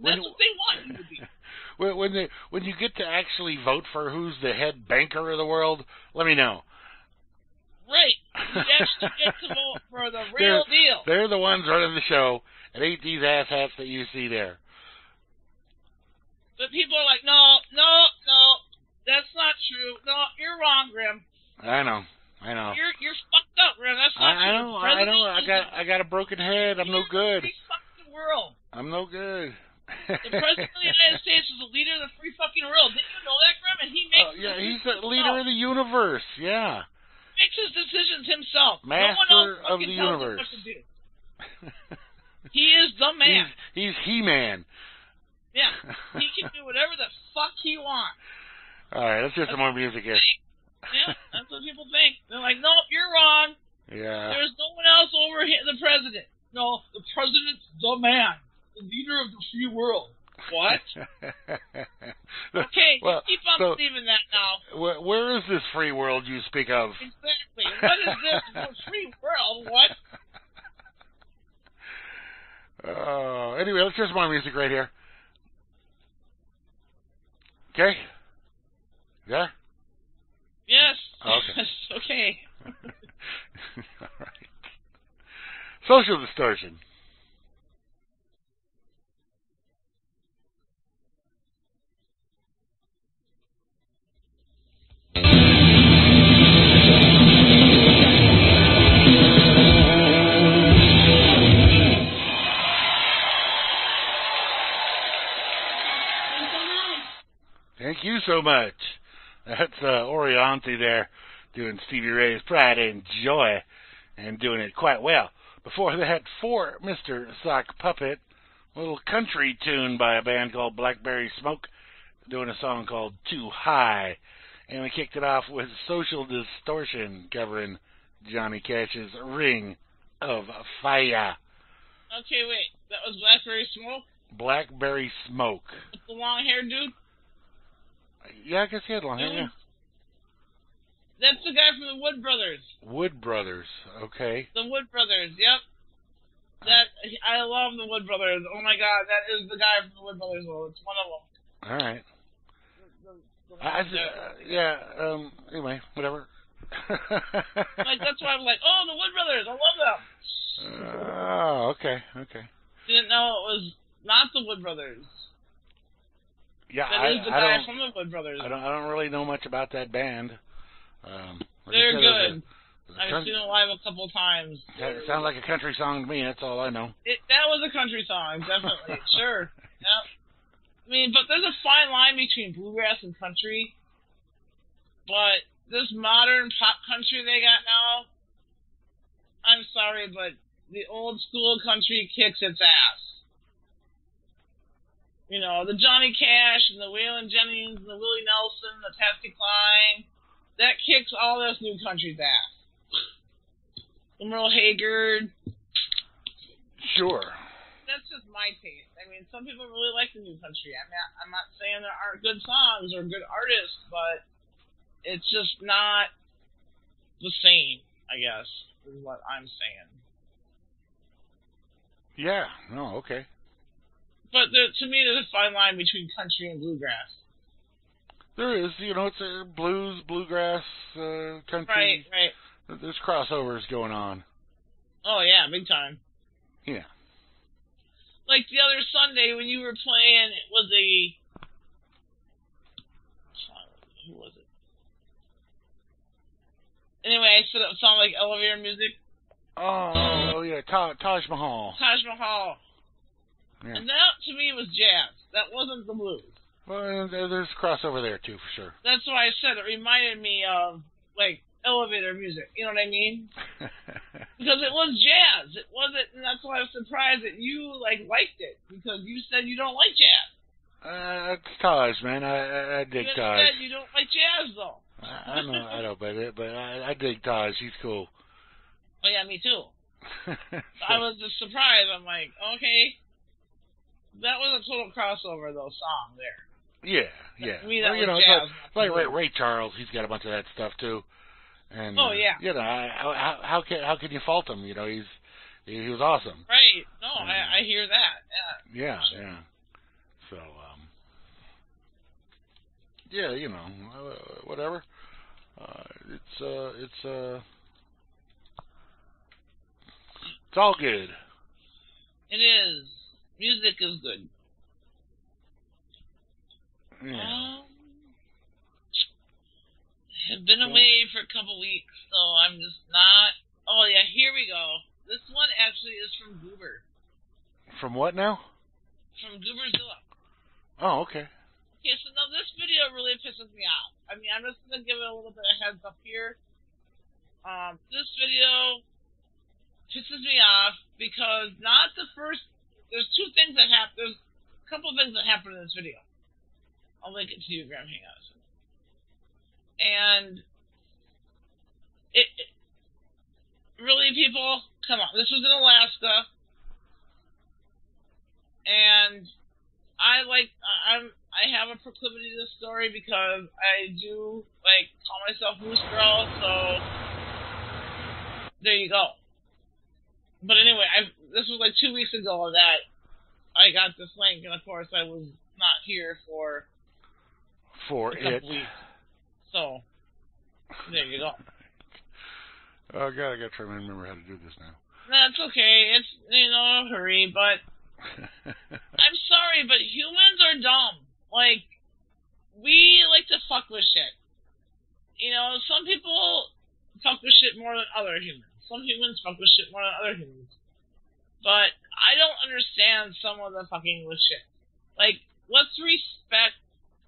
That's what they want you to be. When when, they, when you get to actually vote for who's the head banker of the world, let me know. Right. Actually get vote for the real deal. They're the ones running the show. It ain't these asshats that you see there. But people are like, no, no, no, that's not true. No, you're wrong, Grim. I know. I know. You're you're fucked up, Grim. That's I, not I true. know. The I know. I got I got a broken head. I'm no good. free fucking world. I'm no good. The president of the United States is the leader of the free fucking world. Didn't you know that, Grim? And he oh, makes Oh, yeah, he's the leader of the universe. Yeah. Makes his decisions himself. no one Master else of the universe. what to do. He is the man. He's, he's He-Man. Yeah, he can do whatever the fuck he wants. All right, let's get some more music here. Yeah, that's what people think. They're like, nope, you're wrong. Yeah. There's no one else over here. The president. No, the president's the man, the leader of the free world. What? Okay, well, keep on so, believing that now. wh- where is this free world you speak of? Exactly. What is this? Free world? What? Uh, anyway, let's hear some more music right here. Okay? Yeah? Yes. Okay. okay. All right. Social distortion. Thank you so much. That's uh, Orianthi there doing Stevie Ray's Pride and Joy and doing it quite well. Before that, for Mr. Sock Puppet, a little country tune by a band called Blackberry Smoke doing a song called Too High. And we kicked it off with Social Distortion covering Johnny Cash's Ring of Fire. Okay, wait. That was Blackberry Smoke Blackberry Smoke. with the long hair dude? Yeah, I guess he had long hair. Yeah. That's the guy from the Wood Brothers. Wood Brothers. Okay. The Wood Brothers, yep. That I love the Wood Brothers. Oh my god, that is the guy from the Wood Brothers. Well, it's one of them. All right. The, the, the I, uh, yeah. Um. Anyway, whatever. like that's why I'm like, oh, the Wood Brothers, I love them. Oh, okay, okay. Didn't know it was not the Wood Brothers. Yeah, That I, is the I from the Brothers. I don't, I don't really know much about that band. Um, like They're said, good. a- it I've seen them live a couple times. it sounds like a country song to me. That's all I know. It, that was a country song, definitely. sure. Yep. I mean, but there's a fine line between bluegrass and country. But this modern pop country they got now, I'm sorry, but the old school country kicks its ass. You know, the Johnny Cash and the Waylon Jennings and the Willie Nelson, the Patsy Cline, that kicks all this new country's ass. The Merle Haggard, Sure. that's just my taste. I mean, some people really like the new country. I mean, I'm not saying there aren't good songs or good artists, but it's just not the same. I guess is what I'm saying. Yeah. No. Okay. But there, to me, there's a fine line between country and bluegrass. There is. You know, it's a blues, bluegrass, uh, country. Right, right. There's crossovers going on. Oh yeah, big time. Yeah. Like the other Sunday when you were playing, it was a who was it? Anyway, I said it sounded like elevator music. Oh, oh yeah. Ta- Taj Mahal. Taj Mahal. Yeah. And that to me was jazz. That wasn't the blues. Well, there- there's crossover there too, for sure. That's why I said it reminded me of like elevator music. You know what I mean? Because it was jazz. It wasn't, and that's why I was surprised that you like liked it because you said you don't like jazz. uh, it's Taj, man. I I, I dig You said you don't like jazz though. I, I know I know about it, but I, I dig Taj. He's cool. Oh yeah, me too. I was just surprised. I'm like, okay, that was a total crossover though song there. Yeah, yeah. To me, that well, you was know, jazz. like, like Ray, Ray Charles. He's got a bunch of that stuff too. And Oh, yeah. you know, I- how how how can how can you fault him? You know, he's he, he was awesome. Right? No, I, I hear that. Yeah. Yeah, yeah. So, um, yeah, you know, uh, whatever. Uh, it's uh, it's uh, it's all good. It is. Music is good. Yeah. Um, have been away for a couple weeks, so I'm just not. Oh yeah, here we go. This one actually is from Goober, From what now? from Gooberzilla. Oh, okay. Okay, so now this video really pisses me off. I mean, I'm just gonna give it a little bit of heads up here. Um, this video pisses me off because not the first. There's two things that happen. There's a couple of things that happen in this video. I'll link it to you, Graham. Hang. And it, it really, people, come on. This was in Alaska, and I like. I'm. I have a proclivity to this story because I do like call myself Moose Girl. So there you go. But anyway, I this was like two weeks ago that I got this link, and of course I was not here for For it. weeks. So there you go. Oh god, I gotta try to remember how to do this now. That's okay. It's you know hurry, but I'm sorry, but humans are dumb. Like we like to fuck with shit. You know, some people fuck with shit more than other humans. Some humans fuck with shit more than other humans. But I don't understand some of the fucking with shit. Like, let's respect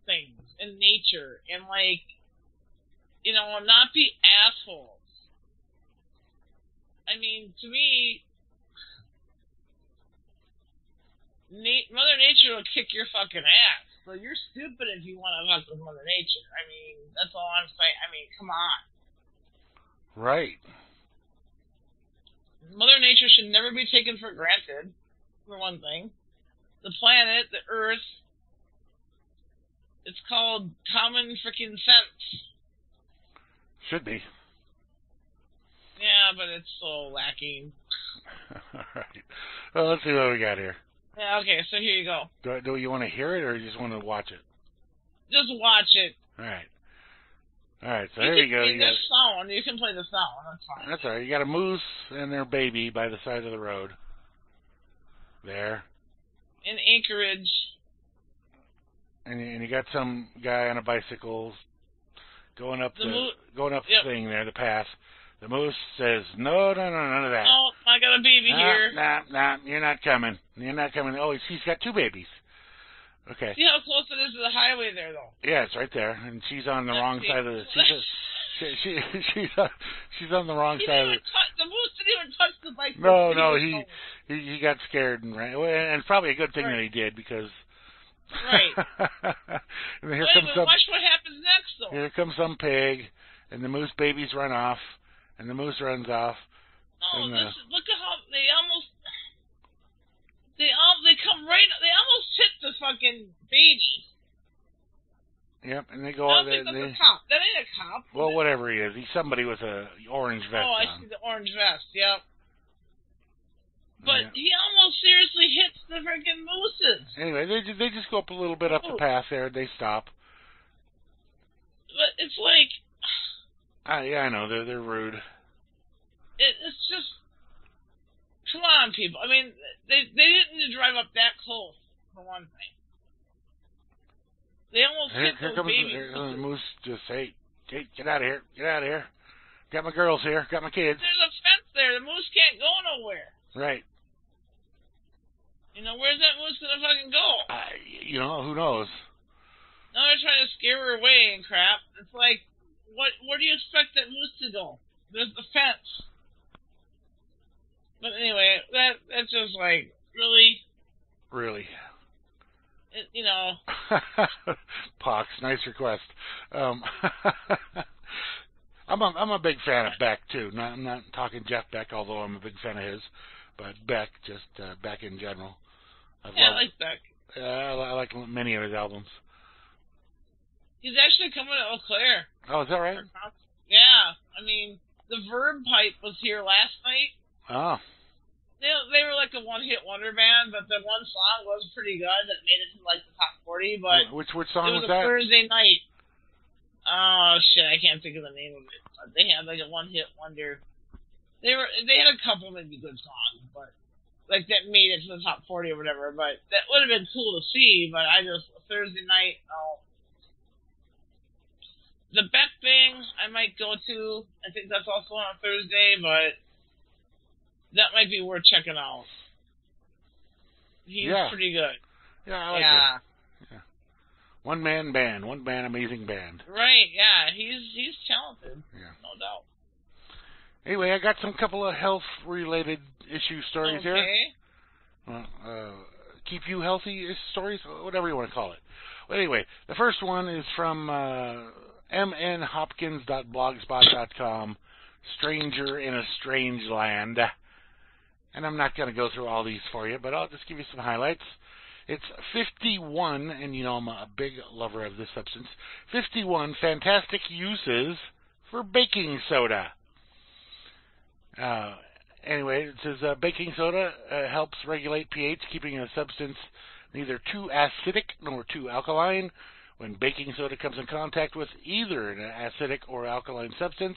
things and nature and like, you know, not be assholes. I mean, to me, na- Mother Nature will kick your fucking ass. So you're stupid if you want to fuck with Mother Nature. I mean, that's all I'm saying. I mean, come on. right. Mother Nature should never be taken for granted, for one thing. The planet, the Earth, it's called common freaking sense. Should be. Yeah, but it's so lacking. Alright. Well, let's see what we got here. Yeah, okay, so here you go. Do, do you want to hear it or you just want to watch it? Just watch it. Alright. Alright, so you there can you go. play You the got, sound. You can play the sound. That's fine. that's alright. You got a moose and their baby by the side of the road. There. In Anchorage. And you, and you got some guy on a bicycle going up The the, going up Yep. the thing there, the path. The moose says, "No, no, no, none of that. Oh, I got a baby nah, here. nah, nah, you're not coming. You're not coming. Oh, she's got two babies. Okay. See how close it is to the highway there, though. Yeah, it's right there, and she's on the Let's wrong see. side of the. She's she, she she's on, she's on the wrong He side of touch, the moose didn't even touch the bike. No, no, he- He, he got scared and ran. Well, and it's probably a good thing Right. that he did because. Right. and here Wait, comes some. watch what happens next, though. Here comes some pig, and the moose babies run off, and the moose runs off. And, uh, this, look at how they almost they all they come right they almost hit the fucking baby. Yep, and they I go. don't They, that's they, a cop. That ain't a cop. well, it? whatever he is, he's somebody with a orange vest Oh, I on. see the orange vest. Yep. But Yeah. he almost seriously hits the freaking mooses. Anyway, they they just go up a little bit up the Oh. path there. They stop. But it's like Ah, yeah, I know they're they're rude. it, it's just come on, people. I mean, they they didn't need to drive up that close for one thing. They almost Here, hit here those comes baby here, the moose. Just hey, hey, get out of here, get out of here. Got my girls here, got my kids. There's a fence there. The moose can't go nowhere. Right. You know, where's that moose gonna fucking go? I, you know who knows? Now they're trying to scare her away and crap. It's like, what? Where do you expect that moose to go? There's the fence. But anyway, that that's just like really, Really. it, you know. Pox, nice request. Um, I'm a I'm a big fan of Beck too. Not, I'm not talking Jeff Beck, although I'm a big fan of his, but Beck, just uh, Beck in general. I've Yeah, I loved, like that. uh, I like many of his albums. He's actually coming to Eau Claire. Oh, is that right? Yeah, I mean, the Verve Pipe was here last night. Oh, They they were like a one hit wonder band, but the one song was pretty good that made it to like the top forty. But which which it song was was a that? Thursday night. Oh shit, I can't think of the name of it. But They had like a one hit wonder. They were they had a couple maybe good songs, but like that made it to the top forty or whatever. But that would have been cool to see. But I just Thursday night. Oh, the Beck thing I might go to. I think that's also on Thursday, but that might be worth checking out. He's Yeah. pretty good. Yeah, I like yeah. him. One man band, one man amazing band. Right, yeah, he's he's talented. Yeah. No doubt. Anyway, I got some couple of health related issue stories okay. here. Well, uh, keep you healthy stories, whatever you want to call it. Well, anyway, the first one is from uh, mnhopkins.blogspot.com, Stranger in a Strange Land. And I'm not going to go through all these for you, but I'll just give you some highlights. It's 51, and you know I'm a big lover of this substance. 51 fantastic uses for baking soda. Uh, anyway, it says uh, baking soda uh, helps regulate pH, keeping a substance neither too acidic nor too alkaline. When baking soda comes in contact with either an acidic or alkaline substance,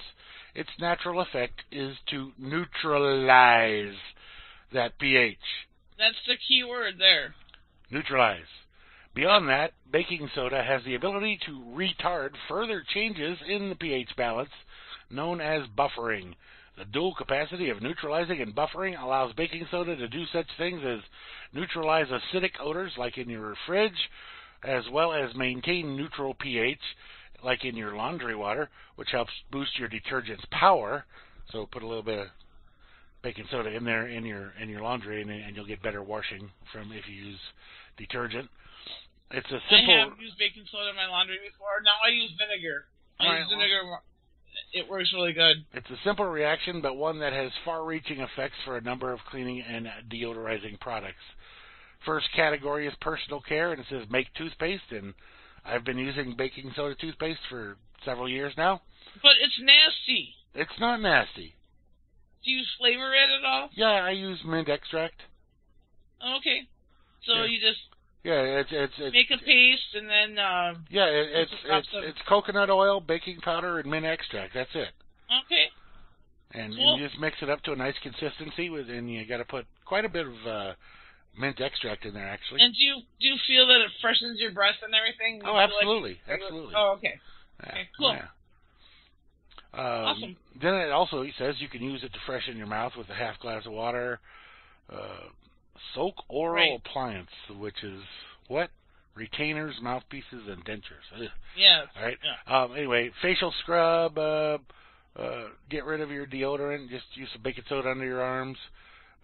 its natural effect is to neutralize that pH. That's the key word there. Neutralize. Beyond that, baking soda has the ability to retard further changes in the pH balance, known as buffering. The dual capacity of neutralizing and buffering allows baking soda to do such things as neutralize acidic odors, like in your fridge, as well as maintain neutral pH, like in your laundry water, which helps boost your detergent's power. So put a little bit of baking soda in there in your in your laundry, and, and you'll get better washing from if you use detergent. It's a simple. I have used baking soda in my laundry before. Now I use vinegar. I Right, use well- vinegar. It works really good. It's a simple reaction, but one that has far-reaching effects for a number of cleaning and deodorizing products. First category is personal care, and it says make toothpaste, and I've been using baking soda toothpaste for several years now. But it's nasty. It's not nasty. Do you flavor it at all? Yeah, I use mint extract. Okay. So Yeah. you just Yeah, it's it's, it's make a paste and then uh, yeah, it, it's it's some- it's coconut oil, baking powder, and mint extract. That's it. okay. And, Cool. and you just mix it up to a nice consistency with, and you got to put quite a bit of uh, mint extract in there, actually. And do you do you feel that it freshens your breath and everything? You oh, feel like- absolutely, absolutely. Oh, okay. Yeah, okay, cool. yeah. Um, Awesome. Then it also he says you can use it to freshen your mouth with a half glass of water. Uh, soak oral Right. appliance, which is what retainers, mouthpieces, and dentures. Ugh. Yeah. All right. Yeah. Um, anyway, facial scrub. Uh, uh, get rid of your deodorant. Just use some baking soda under your arms.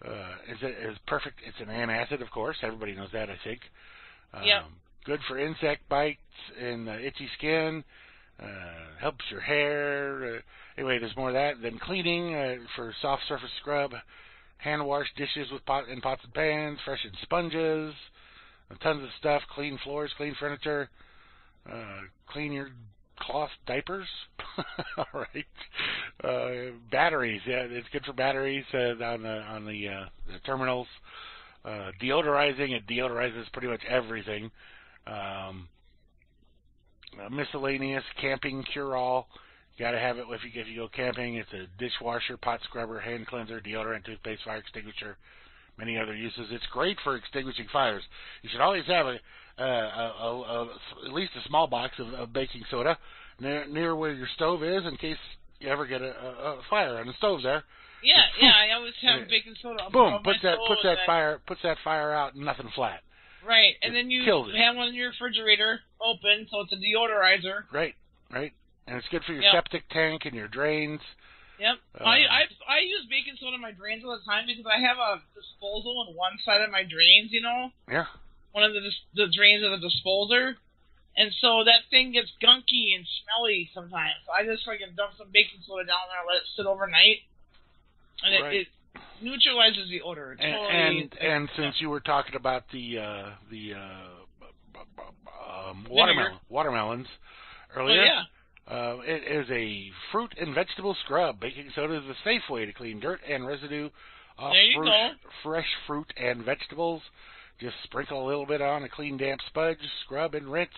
Uh, is it is perfect? It's an antacid, of course. Everybody knows that, I think. Um, Yep. Good for insect bites and uh, itchy skin. Uh, helps your hair. Uh, anyway, there's more of that. Then cleaning uh, for soft surface scrub. Hand wash dishes with pot and pots and pans. Freshen sponges. uh, Tons of stuff. Clean floors. Clean furniture. Uh, clean your cloth diapers. All right. Uh, batteries. Yeah, it's good for batteries uh, on the on the, uh, the terminals. Uh, deodorizing. It deodorizes pretty much everything. Um, uh, miscellaneous camping cure-all. You got to have it if you if you go camping. It's a dishwasher, pot scrubber, hand cleanser, deodorant, toothpaste, fire extinguisher, many other uses. It's great for extinguishing fires. You should always have a, uh, a, a, a at least a small box of, of baking soda near near where your stove is in case you ever get a, a, a fire on the stove there. Yeah, yeah. I always have baking soda. up Boom, puts my that puts and that fire puts that fire out nothing flat. Right, and then you have one in your refrigerator open, so it's a deodorizer. Right, right. And it's good for your Yep. septic tank and your drains. Yep. Um, I, I I use baking soda in my drains all the time because I have a disposal on one side of my drains. You know, Yeah. one of the the drains of the disposer, and so that thing gets gunky and smelly sometimes. So I just fucking dump some baking soda down there, and let it sit overnight, and it, it neutralizes the odor. It And and, and since you were talking about the uh, the uh, um, watermelon watermelons earlier, yeah, uh, it is a fruit and vegetable scrub. Baking soda is a safe way to clean dirt and residue off fresh, fresh fruit and vegetables. Just sprinkle a little bit on a clean damp sponge, scrub and rinse.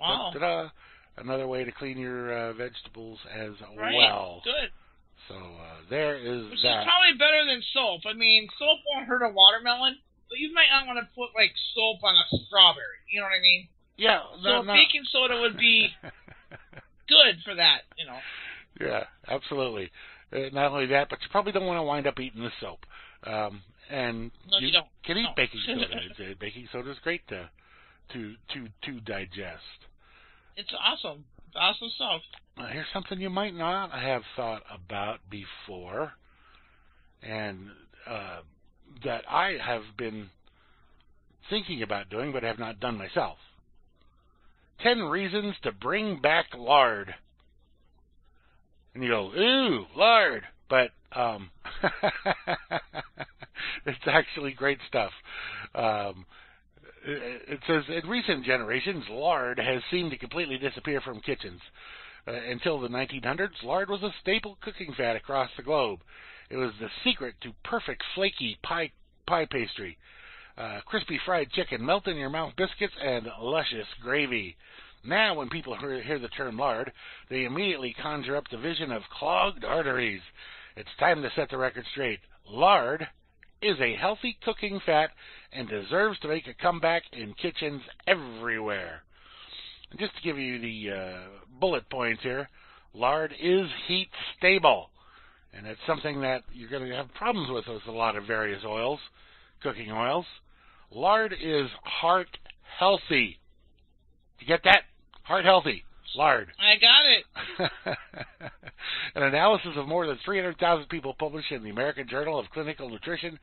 wow, Da-da-da. Another way to clean your uh, vegetables as right, well. good. So uh, there is Which that. is probably better than soap. I mean, soap won't hurt a watermelon, but you might not want to put like soap on a strawberry. You know what I mean? yeah, So no, baking soda would be good for that. You know. yeah, absolutely. Uh, not only that, but you probably don't want to wind up eating the soap. Um, and No, you don't. can eat No. baking soda. Uh, baking soda is great to to to to digest. It's awesome. Stuff. Now, here's something you might not have thought about before, and uh, that I have been thinking about doing, but have not done myself. Ten reasons to bring back lard. And you go, ooh, lard. But um, it's actually great stuff. Um, it says in recent generations, lard has seemed to completely disappear from kitchens. Uh, until the 1900s, lard was a staple cooking fat across the globe. It was the secret to perfect flaky pie pie pastry, uh, crispy fried chicken, melt in your mouth biscuits, and luscious gravy. Now, when people hear, hear the term lard, they immediately conjure up the vision of clogged arteries. It's time to set the record straight. Lard is a healthy cooking fat and deserves to make a comeback in kitchens everywhere. And just to give you the uh, bullet points here, lard is heat stable. And it's something that you're going to have problems with with a lot of various oils, cooking oils. Lard is heart healthy. You get that? Heart healthy. Lard. I got it. An analysis of more than 300,000 people published in the American Journal of Clinical Nutrition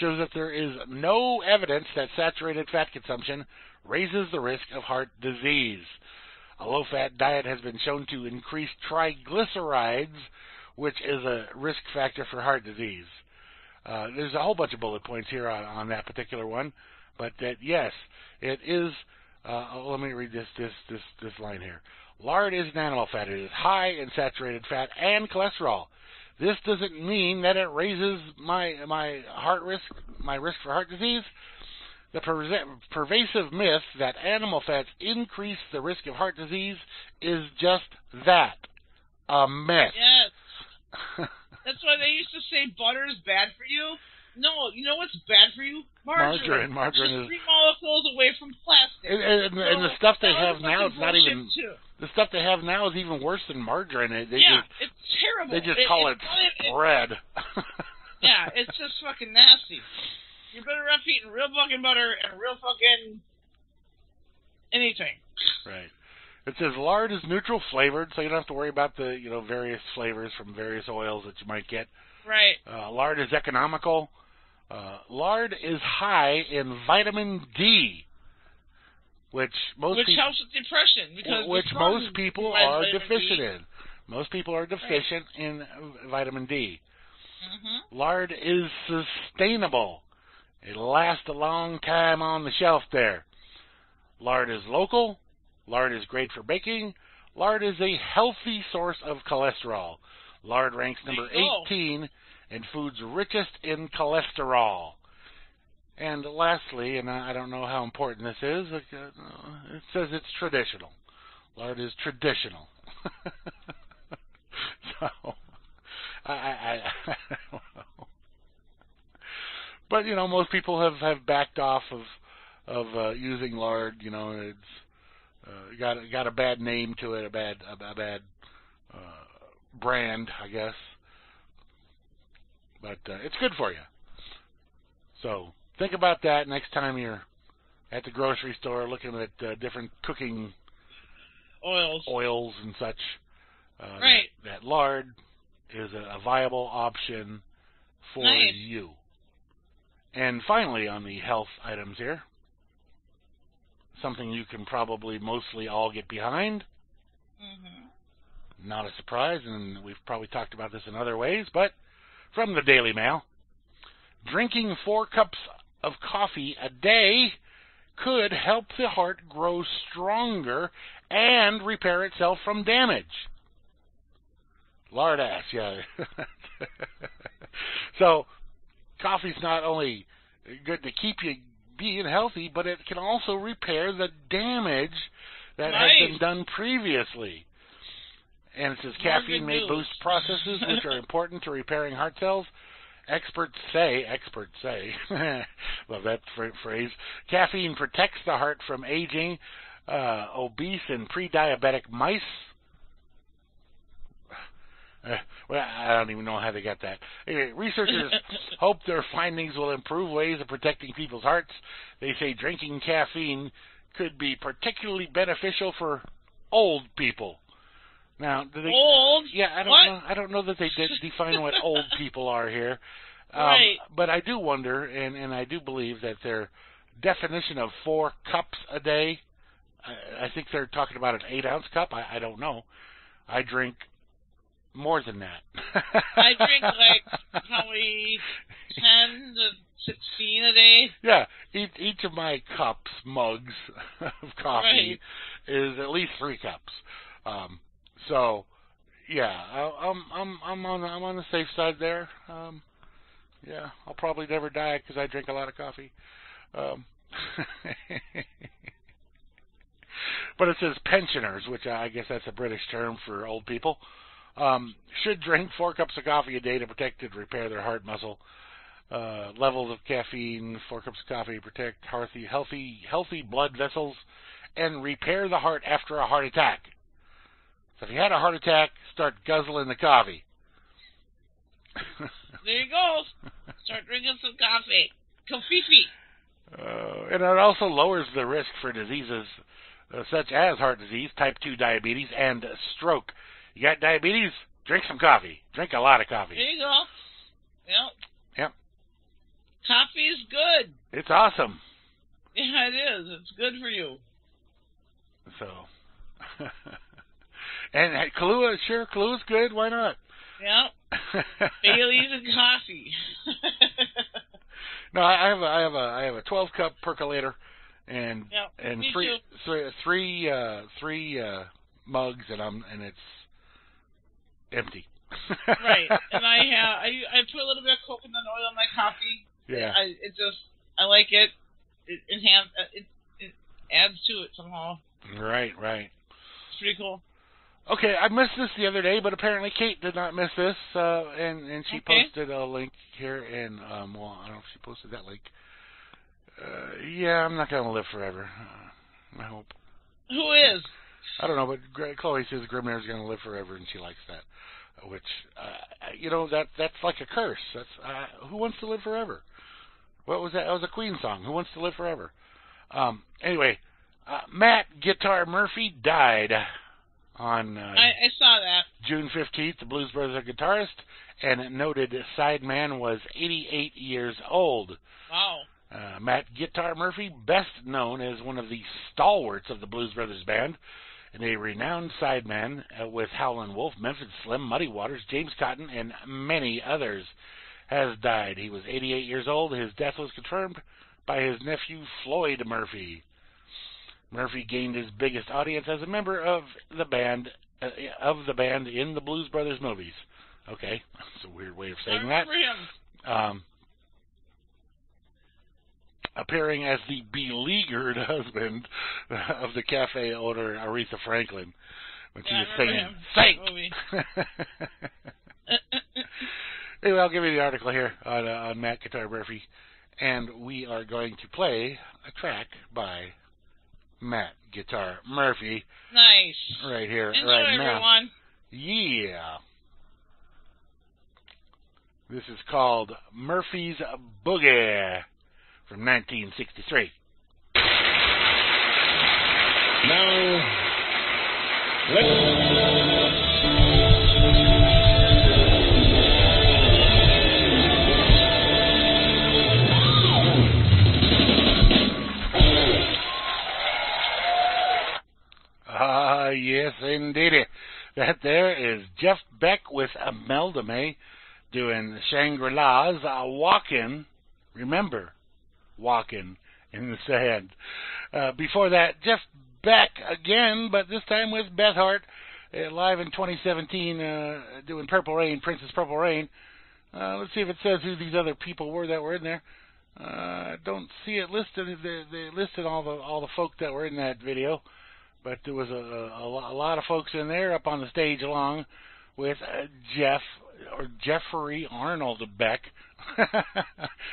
shows that there is no evidence that saturated fat consumption raises the risk of heart disease. A low fat diet has been shown to increase triglycerides, which is a risk factor for heart disease. Uh, there's a whole bunch of bullet points here on, on that particular one, but that yes, it is. Uh, let me read this this this this line here. Lard is an animal fat. It is high in saturated fat and cholesterol. This doesn't mean that it raises my my heart risk, my risk for heart disease. The pervasive myth that animal fats increase the risk of heart disease is just that, a myth. Yes. That's why they used to say butter is bad for you. No, you know what's bad for you? Margarine. Margarine, margarine is three molecules away from plastic. and, and, and the stuff they have now is not even Too. the stuff they have now is even worse than margarine. They, yeah, just it's terrible. they just call it it's not even- bread. yeah, it's just fucking nasty. You're better off eating real fucking butter and real fucking anything. Right. It says lard is neutral flavored, so you don't have to worry about the you know various flavors from various oils that you might get. Right. Uh, lard is economical. Uh, lard is high in vitamin D, which most Which people, helps with depression because which most people are deficient D. in. Most people are deficient in vitamin D. Mhm. Lard is sustainable. It lasts a long time on the shelf there. Lard is local. Lard is great for baking. Lard is a healthy source of cholesterol. Lard ranks number 18 in foods richest in cholesterol. And lastly, and I don't know how important this is, it uh, it says it's traditional. Lard is traditional. so, I, I, I, I don't know. But you know, most people have have backed off of of uh, using lard. You know, it's uh, got got a bad name to it, a bad a, a bad uh, brand, I guess. But uh, it's good for you. So think about that next time you're at the grocery store looking at uh, different cooking Oils. oils and such. Uh, Right. That, that lard is a, a viable option for Nice. you. And finally, on the health items here, something you can probably mostly all get behind. Mm-hmm. Not a surprise, and we've probably talked about this in other ways, but from the Daily Mail, drinking four cups of coffee a day could help the heart grow stronger and repair itself from damage. Lard ass, yeah. so, coffee's not only good to keep you being healthy, but it can also repair the damage that has been done previously. And it says caffeine may boost processes which are important to repairing heart cells. Experts say, experts say, love that phr- phrase, caffeine protects the heart from aging. Uh, obese and pre-diabetic mice. Uh, well, I don't even know how they got that. Anyway, researchers hope their findings will improve ways of protecting people's hearts. They say drinking caffeine could be particularly beneficial for old people. Now, do they, Old? yeah, I don't What? know. I don't know that they define what old people are here. Um, Right. But I do wonder, and and I do believe that their definition of four cups a day. I, I think they're talking about an eight ounce cup. I, I don't know. I drink more than that. I drink like probably 10 to 16 a day. Yeah, each each of my cups, mugs of coffee, is at least three cups. Um, so, yeah, I, I'm I'm I'm on I'm on the safe side there. Um, yeah, I'll probably never die because I drink a lot of coffee. Um, but it says pensioners, which I guess that's a British term for old people. Um, should drink four cups of coffee a day to protect and repair their heart muscle uh, levels of caffeine, four cups of coffee, protect healthy, healthy, healthy blood vessels, and repair the heart after a heart attack. So if you had a heart attack, start guzzling the coffee. There you go. Start drinking some coffee. Coffee. Uh, and it also lowers the risk for diseases uh, such as heart disease, type 2 diabetes, and stroke. You got diabetes? Drink some coffee. Drink a lot of coffee. There coffee. you go. Yep. Yep. Coffee's good. It's awesome. Yeah, it is. It's good for you. So, and uh, Kahlua, sure, Kahlua's good. Why not? Yep. Bailey's and coffee. no, I have a, I have a I have a 12 cup percolator, and Yep, and three three three uh, three uh, mugs, and I'm and it's empty. right. And I have I I put a little bit of coconut oil in my coffee. yeah. I it just I like it. It enhance it it adds to it somehow. Right, right. It's pretty cool. Okay, I missed this the other day, but apparently Kate did not miss this, uh, and and she Okay. posted a link here, and um, well, I don't know if she posted that link. Uh, yeah, I'm not gonna live forever. Uh, I hope. Who is? I don't know, but Gre- Chloe says Grimnir's gonna live forever, and she likes that. uh, Which, uh, you know, that that's like a curse. That's uh, who wants to live forever? What was that? That was a Queen song. Who wants to live forever? Um. Anyway, uh, Matt Guitar Murphy died on uh, I, I saw that. June 15th, the Blues Brothers guitarist and noted sideman was 88 years old. Wow. Uh, Matt Guitar Murphy, best known as one of the stalwarts of the Blues Brothers band, and a renowned sideman uh, with Howlin' Wolf, Memphis Slim, Muddy Waters, James Cotton, and many others, has died. He was 88 years old. His death was confirmed by his nephew Floyd Murphy. Murphy gained his biggest audience as a member of the band uh, of the band in the Blues Brothers movies. Okay, that's a weird way of saying that. Um, appearing as the beleaguered husband of the cafe owner Aretha Franklin when she Yeah, was singing. "Saint." anyway, I'll give you the article here on, uh, on Matt Guitar Murphy, and we are going to play a track by Matt Guitar Murphy nice. right here, Enjoy right now. everyone. Yeah. This is called Murphy's Boogie from 1963. Now, let's. Yes, indeed. That there is Jeff Beck with May doing Shangri-La's uh, Walkin'. Remember, Walkin' in the Sand. Uh, before that, Jeff Beck again, but this time with Beth Hart, uh, live in 2017, uh, doing Purple Rain, Prince's Purple Rain. Uh, let's see if it says who these other people were that were in there. Uh, I don't see it listed. They, they listed all the all the folk that were in that video but there was a, a, a lot of folks in there up on the stage along with uh, Jeff or Jeffrey Arnold Beck.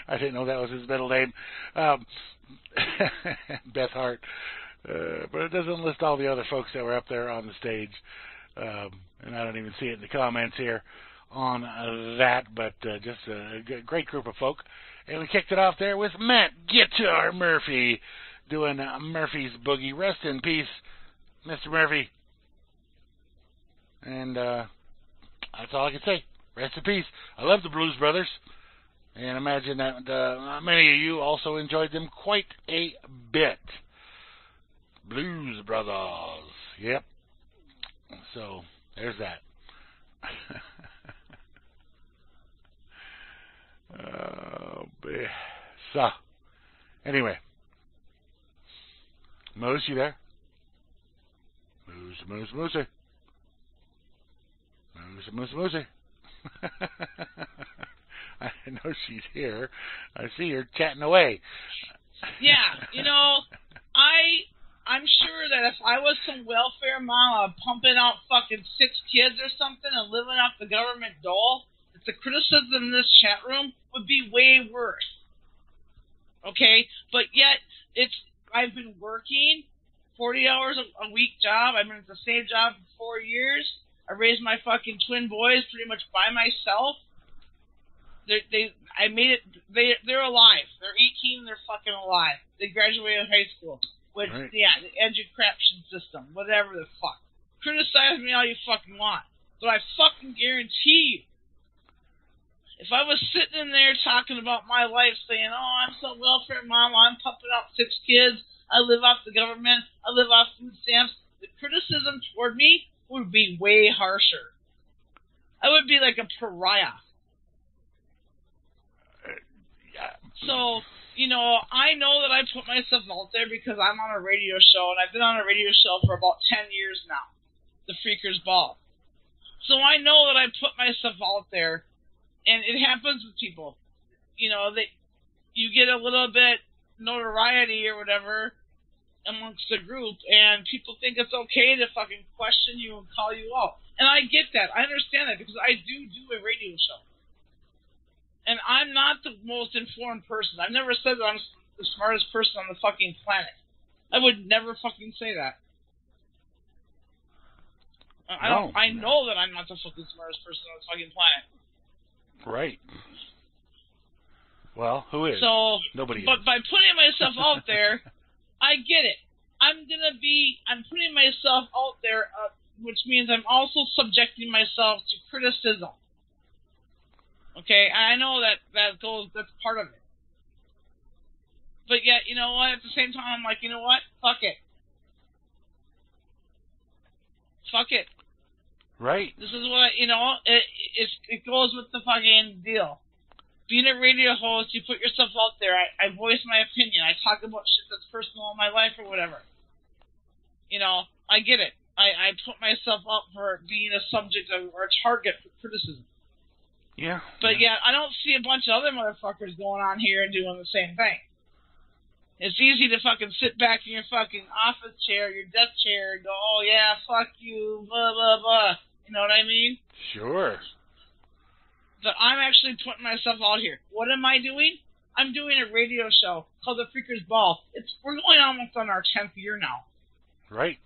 I didn't know that was his middle name. Um, Beth Hart. Uh, but it doesn't list all the other folks that were up there on the stage. Um, and I don't even see it in the comments here on uh, that, but uh, just a g- great group of folk. And we kicked it off there with Matt Guitar Murphy doing uh, Murphy's Boogie. Rest in peace, Mr. Murphy. And uh, that's all I can say. Rest in peace. I love the Blues Brothers, and imagine that uh, many of you also enjoyed them quite a bit. Blues Brothers. Yep. So there's that. oh. So, anyway. Moose, you there? Moose, moose, moose. Moose, moose, moose. I know she's here. I see her chatting away. Yeah, you know, I I'm sure that if I was some welfare mama pumping out fucking six kids or something and living off the government dole, that the criticism in this chat room would be way worse. Okay, but yet it's I've been working 40 hours a, a week job. I've been at the same job for four years. I raised my fucking twin boys pretty much by myself. They, they, I made it. They, they're alive. They're 18. They're fucking alive. They graduated high school. Which, Right. yeah, the education system, whatever the fuck. Criticize me all you fucking want, but I fucking guarantee you, if I was sitting in there talking about my life, saying, "Oh, I'm so welfare mom, I'm pumping out six kids, I live off the government, I live off food stamps," the criticism toward me would be way harsher. I would be like a pariah. So, you know, I know that I put myself out there because I'm on a radio show, and I've been on a radio show for about 10 years now, The Freeker's Ball. So I know that I put myself out there, and it happens with people. You know, that you get a little bit notoriety or whatever amongst the group, and people think it's okay to fucking question you and call you out. And I get that. I understand that because I do do a radio show and I'm not the most informed person. I've never said that I'm the smartest person on the fucking planet. I would never fucking say that. I don't. No, I no. know that I'm not the fucking smartest person on the fucking planet. Right. Well, who is? So, Nobody but is. by putting myself out there, I get it. I'm gonna be. I'm putting myself out there, uh, which means I'm also subjecting myself to criticism. Okay, I know that that goes. That's part of it. But yet, you know what? At the same time, I'm like, you know what? Fuck it. Fuck it. Right. This is what you know. It it it goes with the fucking deal. Being a radio host, you put yourself out there. I, I voice my opinion. I talk about shit that's personal in my life or whatever. You know, I get it. I, I put myself up for being a subject of or a target for criticism. Yeah. But yet, I don't see a bunch of other motherfuckers going on here and doing the same thing. It's easy to fucking sit back in your fucking office chair, your desk chair, and go, oh yeah, fuck you, blah, blah, blah. You know what I mean? Sure. But I'm actually putting myself out here. What am I doing? I'm doing a radio show called The Freeker's Ball. It's We're going almost on our 10th year now. Right.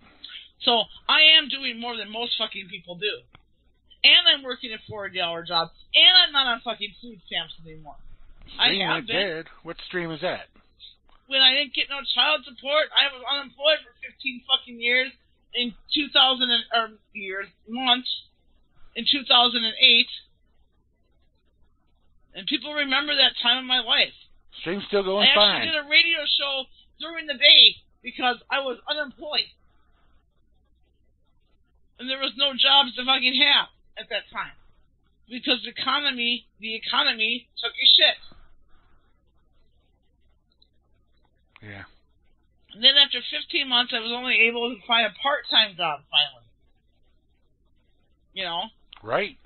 So I am doing more than most fucking people do. And I'm working a 40 hour job. And I'm not on fucking food stamps anymore. I Stream have been. dead. What stream is that? when I didn't get no child support, I was unemployed for 15 fucking years in 2000 and, or years, months in 2008. And people remember that time of my life. Stream's still going I actually fine. did a radio show during the day because I was unemployed. And there was no jobs to fucking have at that time. Because the economy, the economy took a shit. Yeah. And then after 15 months, I was only able to find a part-time job finally. You know, Right.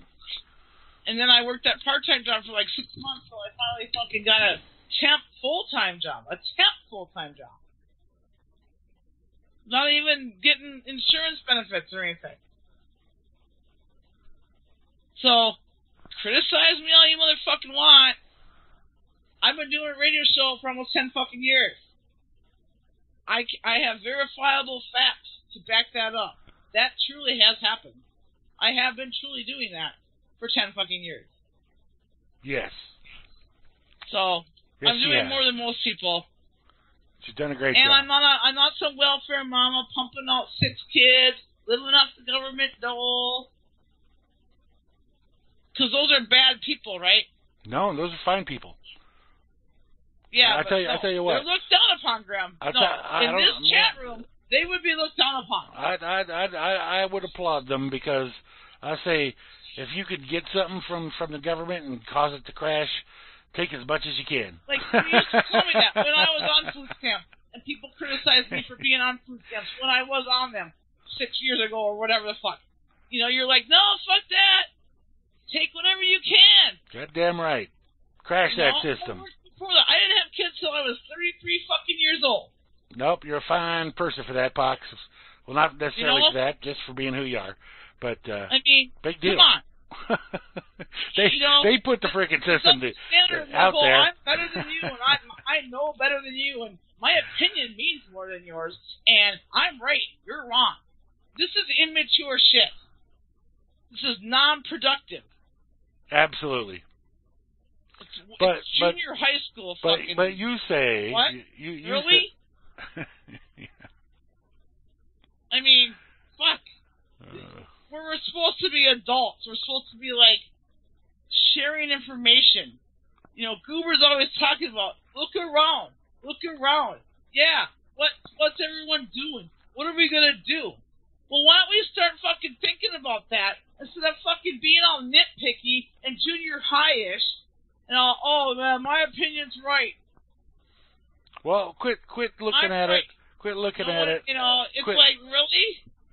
And then I worked that part-time job for like six months, so I finally fucking got a temp full-time job, a temp full-time job. Not even getting insurance benefits or anything. So, criticize me all you motherfucking want. I've been doing a radio show for almost 10 fucking years. I, I have verifiable facts to back that up. That truly has happened. I have been truly doing that for 10 fucking years. Yes. So, Yes, I'm doing more than most people. She's done a great and job. I'm not a, I'm not some welfare mama pumping out six kids, living off the government dole. Because those are bad people, right? no, those are fine people. Yeah, I tell you- I tell you what. they're looked down upon, Graham. I no, I in this I'm chat room, they would be looked down upon. I I I I would applaud them because I say if you could get something from from the government and cause it to crash, take as much as you can. Like you used to tell me that when I was on food stamps, and people criticized me for being on food stamps when I was on them six years ago or whatever the fuck. You know, you're like, no, fuck that. Take whatever you can. Goddamn right. Crash You that know? system. I before that. I didn't have kids till I was 33 fucking years old. Nope, you're a fine person for that, Pox. Well, not necessarily know? for that, just for being who you are. But uh I mean, big deal. come on. They they put the freaking system to, standard out level, there. I'm better than you, and I I know better than you, and my opinion means more than yours, and I'm right, you're wrong. This is immature shit. This is non-productive. Absolutely. It's, But- it's but- junior high school But fucking. but you say What? you you, really? Say, I mean, fuck. Uh, We're, supposed to be adults. We're supposed to be like sharing information. You know, Goober's always talking about look around, look around. Yeah, what what's everyone doing? What are we gonna do? Well, why don't we start fucking thinking about that instead of fucking being all nitpicky and junior high-ish and all, oh man, my opinion's right. well, quit quit looking I'm at right. it. Quit looking You know, at it. You know, it's Quit. like really.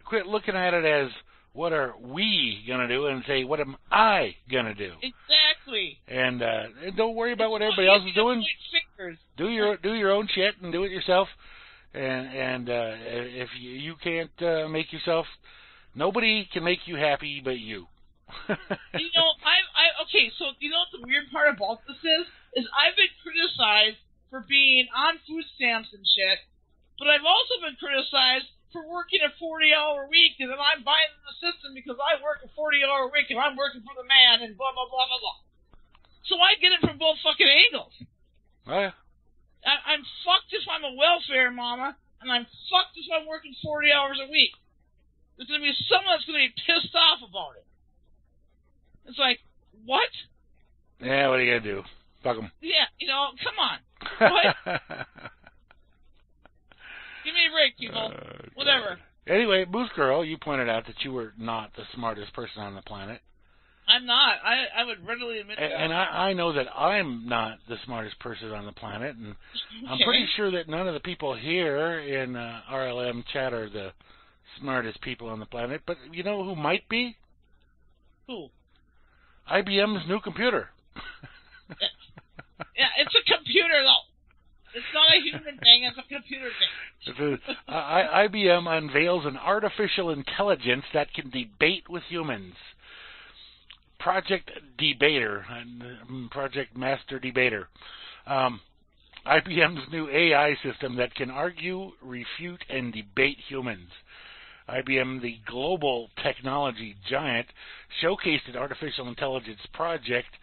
Quit looking at it as what are we gonna do, and say what am I gonna do. Exactly. And uh, and don't worry about what everybody else is doing. do your do your own shit and do it yourself. And and uh, if you, you can't uh, make yourself, nobody can make you happy but you. you know, I, I, okay, so you know what the weird part about this is? Is I've been criticized for being on food stamps and shit, but I've also been criticized for working a 40 hour week and then I'm buying the system because I work a 40 hour week and I'm working for the man and blah, blah, blah, blah, blah. So I get it from both fucking angles. Oh, well, I, I'm fucked if I'm a welfare mama, and I'm fucked if I'm working 40 hours a week. There's going to be someone that's going to be pissed off about it. It's like, what? yeah, what are you gonna do? Fuck 'em. Yeah, you know, come on. What? A people. Oh, Whatever. Anyway, Moosegurl, you pointed out that you were not the smartest person on the planet, I'm not. I I would readily admit and, that. and I, I know that I'm not the smartest person on the planet, and I'm pretty sure that none of the people here in uh, RLM chat are the smartest people on the planet. But you know who might be? Who? IBM's new computer. Yeah, it's a computer, though. It's not a human thing. It's a computer thing. A- I- I- IBM unveils an artificial intelligence that can debate with humans. Project Debater, um, Project Master Debater. Um, IBM's new AI system that can argue, refute, and debate humans. IBM, the global technology giant, showcased an artificial intelligence project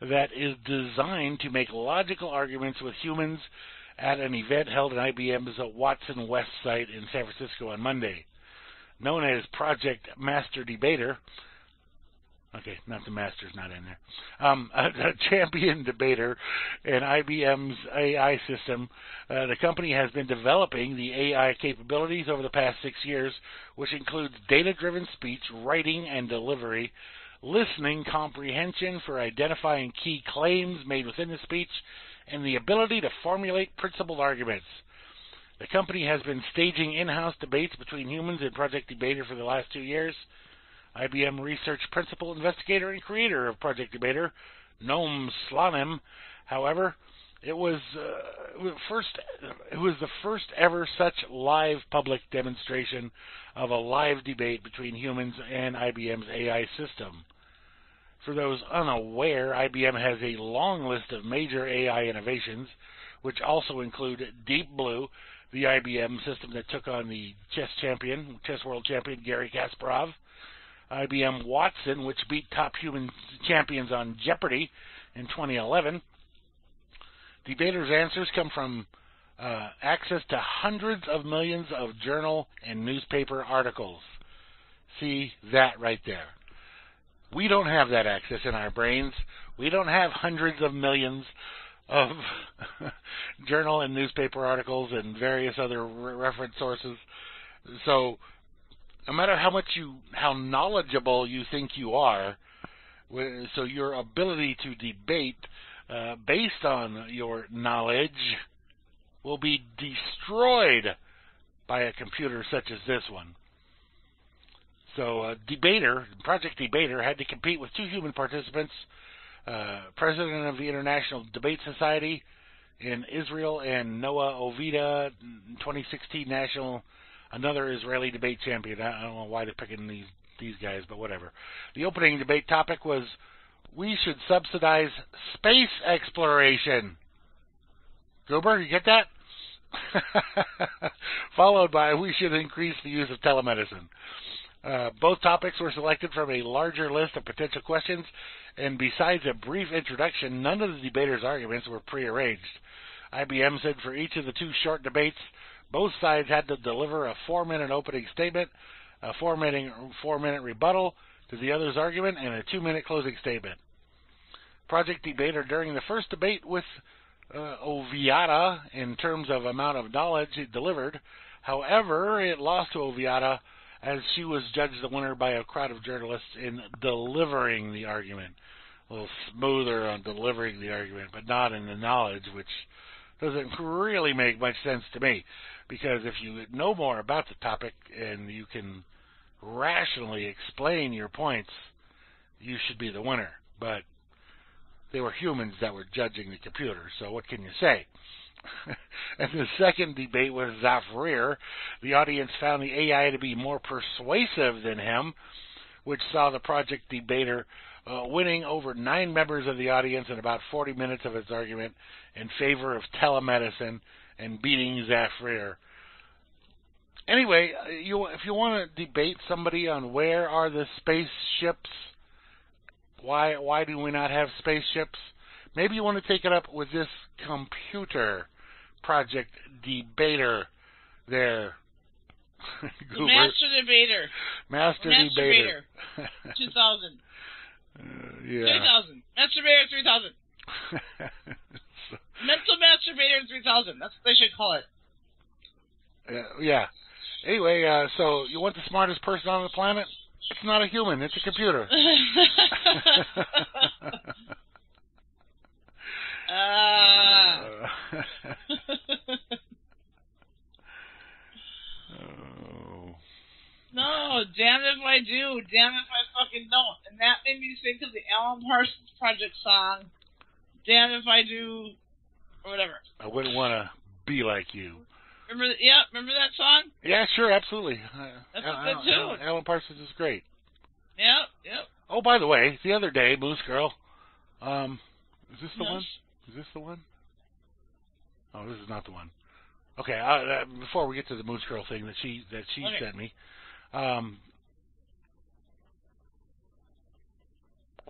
that is designed to make logical arguments with humans at an event held at IBM's Watson West site in San Francisco on Monday. Known as Project Master Debater, okay, not the master's not in there, um, a, a champion debater in IBM's AI system, uh, the company has been developing the AI capabilities over the past six years, which includes data-driven speech, writing and delivery, listening comprehension for identifying key claims made within the speech, and the ability to formulate principled arguments. The company has been staging in-house debates between humans and Project Debater for the last two years. IBM research principal investigator and creator of Project Debater, Noam Slonim, however, it was uh, first it was the first ever such live public demonstration of a live debate between humans and IBM's AI system. For those unaware, IBM has a long list of major AI innovations, which also include Deep Blue, the IBM system that took on the chess champion, chess world champion Garry Kasparov, IBM Watson, which beat top human champions on Jeopardy in 2011. Debaters' answers come from uh, access to hundreds of millions of journal and newspaper articles. See that right there. We don't have that access in our brains. We don't have hundreds of millions of journal and newspaper articles and various other re- reference sources. So, no matter how much you, how knowledgeable you think you are, so your ability to debate uh, based on your knowledge will be destroyed by a computer such as this one. So, uh, Debater, Project Debater, had to compete with two human participants, uh, president of the International Debate Society in Israel and Noa Ovadia, 2016 national, another Israeli debate champion. I don't know why they're picking these these guys, but whatever. The opening debate topic was we should subsidize space exploration. Goober, you get that? Followed by we should increase the use of telemedicine. Uh, both topics were selected from a larger list of potential questions, and besides a brief introduction, none of the debaters' arguments were prearranged. IBM said for each of the two short debates, both sides had to deliver a four minute opening statement, a four minute, four minute rebuttal to the other's argument, and a two minute closing statement. Project Debater during the first debate with uh, Ovadia in terms of amount of knowledge it delivered. However, it lost to Ovadia as she was judged the winner by a crowd of journalists in delivering the argument. A little smoother on delivering the argument, but not in the knowledge, which doesn't really make much sense to me. Because if you know more about the topic and you can rationally explain your points, you should be the winner. But they were humans that were judging the computer, so what can you say? and the second debate was Zafrir. The audience found the AI to be more persuasive than him, which saw the project debater uh, winning over nine members of the audience in about 40 minutes of its argument in favor of telemedicine and beating Zafrir. Anyway, uh, you, if you want to debate somebody on where are the spaceships, why why do we not have spaceships? Maybe you want to take it up with this computer project debater there. the master debater. Master, master debater. debater. 2000. Uh, yeah. 3000. Masturbator 3000. Mental Masturbator 3000. That's what they should call it. Uh, yeah. Anyway, uh, so you want the smartest person on the planet? It's not a human. It's a computer. Ah. oh. No, damn if I do, damn if I fucking don't. And that made me think of the Alan Parsons Project song, Damn If I Do, or whatever. I wouldn't want to be like you. Remember, yeah, remember that song? Yeah, sure, absolutely. That's a good tune. Al- Alan Parsons is great. Yep, yep. Oh, by the way, the other day, Moosegurl, um, is this the Yes. one? Is this the one? Oh, this is not the one. Okay, uh, uh, before we get to the Moosegurl thing that she that she Okay. sent me, um,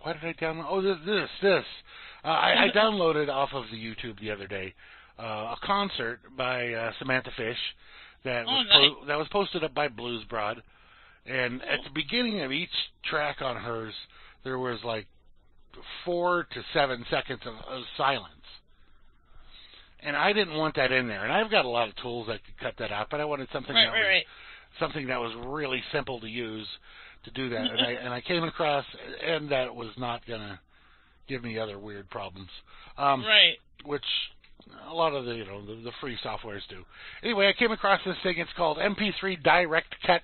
why did I download? Oh, this this this. Uh, I, I downloaded off of the YouTube the other day uh, a concert by uh, Samantha Fish that Oh, was po- that was posted up by Blues Broad, and at the beginning of each track on hers, there was like four to seven seconds of, of silence. And I didn't want that in there. And I've got a lot of tools that could cut that out, but I wanted something Right, that right, was right. something that was really simple to use to do that. And I and I came across and that was not gonna give me other weird problems. Um Right. which a lot of the you know the, the free softwares do. Anyway, I came across this thing. It's called MP3 Direct Cut.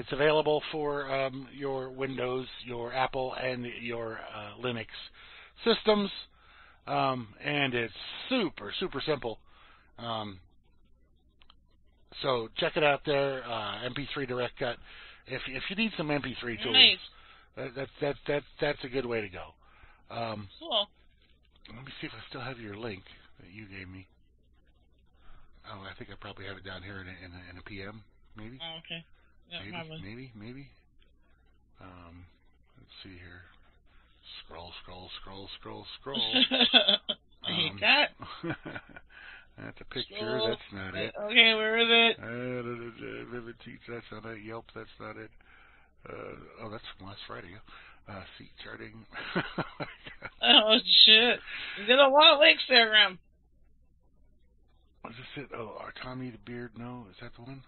It's available for um, your Windows, your Apple, and your uh, Linux systems, um, and it's super super simple. Um, so check it out there, uh, MP3 Direct Cut. If if you need some MP3 tools, Nice. that, that that that that's a good way to go. Um, Cool. let me see if I still have your link that you gave me. Oh, I think I probably have it down here in a, in a, in a PM, maybe. Oh, okay. Yeah, maybe, probably. maybe, maybe. Um, let's see here. Scroll, scroll, scroll, scroll, scroll. I hate Um, that. That's a picture. Scroll. That's not it. Okay, where is it? Uh, Vivid Seats. That's not it. Yelp. That's not it. Uh, oh, that's from last Friday. Uh, seat charting. Oh shit! Got a lot of links there, Graham. Was this it? Oh, Tommy the Beard. No, is that the one?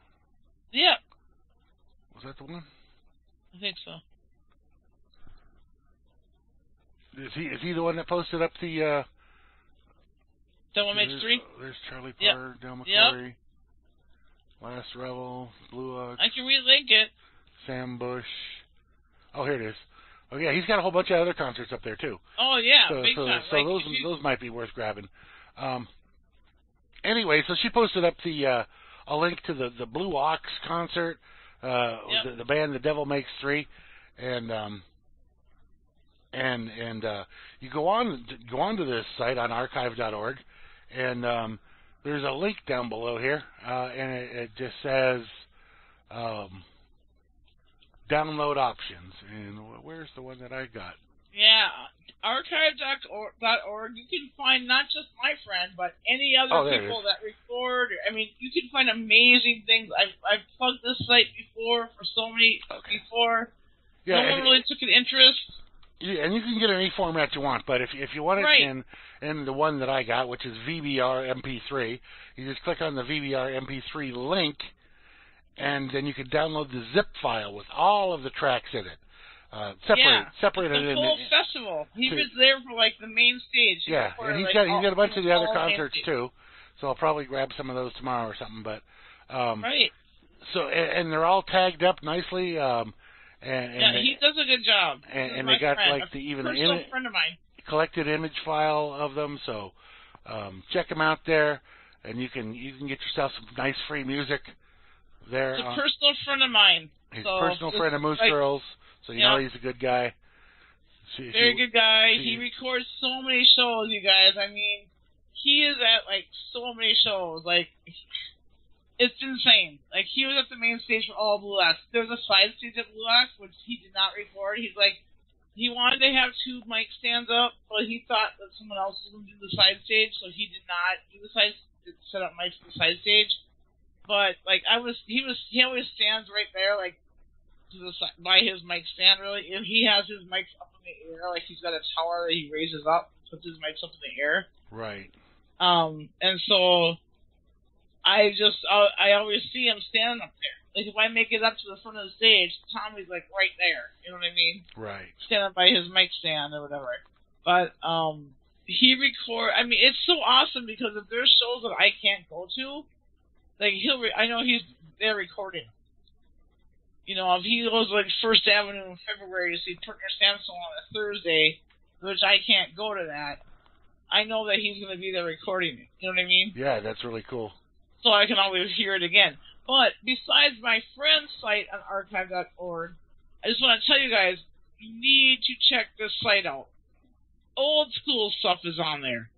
Yep, Was that the one? I think so. Is he is he the one that posted up the? uh Double makes there's, three. There's Charlie Yep. Parr, Del Yep. Last Rebel, Blue Ox, I can relink it. Sam Bush. Oh, here it is. Oh yeah, he's got a whole bunch of other concerts up there too. Oh yeah, so big so, time. so like, those you- those might be worth grabbing. Um, anyway, so she posted up the uh, a link to the the Blue Ox concert, uh, Yep. the, the band The Devil Makes Three, and um, and and uh, you go on go on to this site on archive.org, and um, there's a link down below here, uh, and it, it just says. Um, download options and where's the one that I got Yeah, archive.org. You can find not just my friend, but any other Oh, people that record. I mean, you can find amazing things. I've I've plugged this site before for so many Okay. before. yeah no one really took an interest. Yeah, and you can get any format you want, but if if you want it Right. in in the one that I got, which is VBR MP3, you just click on the VBR MP3 link, and then you can download the zip file with all of the tracks in it. Uh, separate Yeah. separated The in whole festival. He to- was there for like the main stage. Yeah, and he's like, got he's got a bunch of the other concerts too, so I'll probably grab some of those tomorrow or something. But um, Right. so and, and they're all tagged up nicely. Um, and, and Yeah, they he does a good job. and- and they got, friend, like, the- even the personal friend of mine. collected image file of them. So um, check them out there, and you can you can get yourself some nice free music there. It's a on- personal friend of mine. he's so a personal friend of Moose like- Girls, so you Yeah. know he's a good guy. She- Very she- good guy. she- He records so many shows, you guys. I mean, he is at like so many shows. Like, it's insane. Like, he was at the main stage for all Blue Ox. There was a side stage at Blue Ox, which he did not record. He's like, he wanted to have two mic stands up, but he thought that someone else was going to do the side stage, so he did not do the side set up mics for the side stage. But like, I was, he was, he always stands right there, like to the side by his mic stand. Really, and he has his mics up in the air, like he's got a tower that he raises up, puts his mics up in the air. right. Um, and so I just I, I always see him standing up there. Like if I make it up to the front of the stage, Tommy's like right there. You know what I mean? Right. Standing by his mic stand or whatever. But um, he record. I mean, it's so awesome because if there's shows that I can't go to, like he'll. Re- I know he's there recording. You know, if he goes like First Avenue in February to see Partner Samson on a Thursday, which I can't go to that, I know that he's going to be there recording it. You know what I mean? Yeah, that's really cool. So I can always hear it again. But besides my friend's site on archive.org, I just want to tell you guys, you need to check this site out. Old school stuff is on there.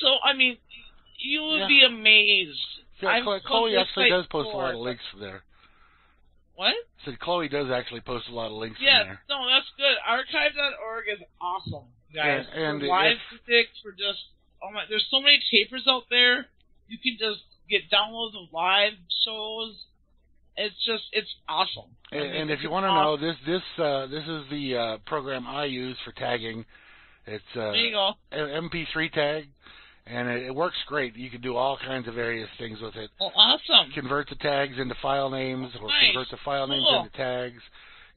So, I mean, you would Yeah. be amazed. Yeah, Chloe, Chloe actually does post a lot of links there. What? Said Chloe does actually post a lot of links Yeah, there. no, that's good. Archive.org is awesome, guys. Yeah, and for live if- for just oh my, there's so many tapers out there. You can just get downloads of live shows. It's just it's awesome. I And, mean, and if you want to know, this this uh, this is the uh, program I use for tagging. It's uh, there you go. MP3 tag, and it, it works great. You can do all kinds of various things with it. Oh, awesome. Convert the tags into file names, or Nice. convert the file names Cool. into tags.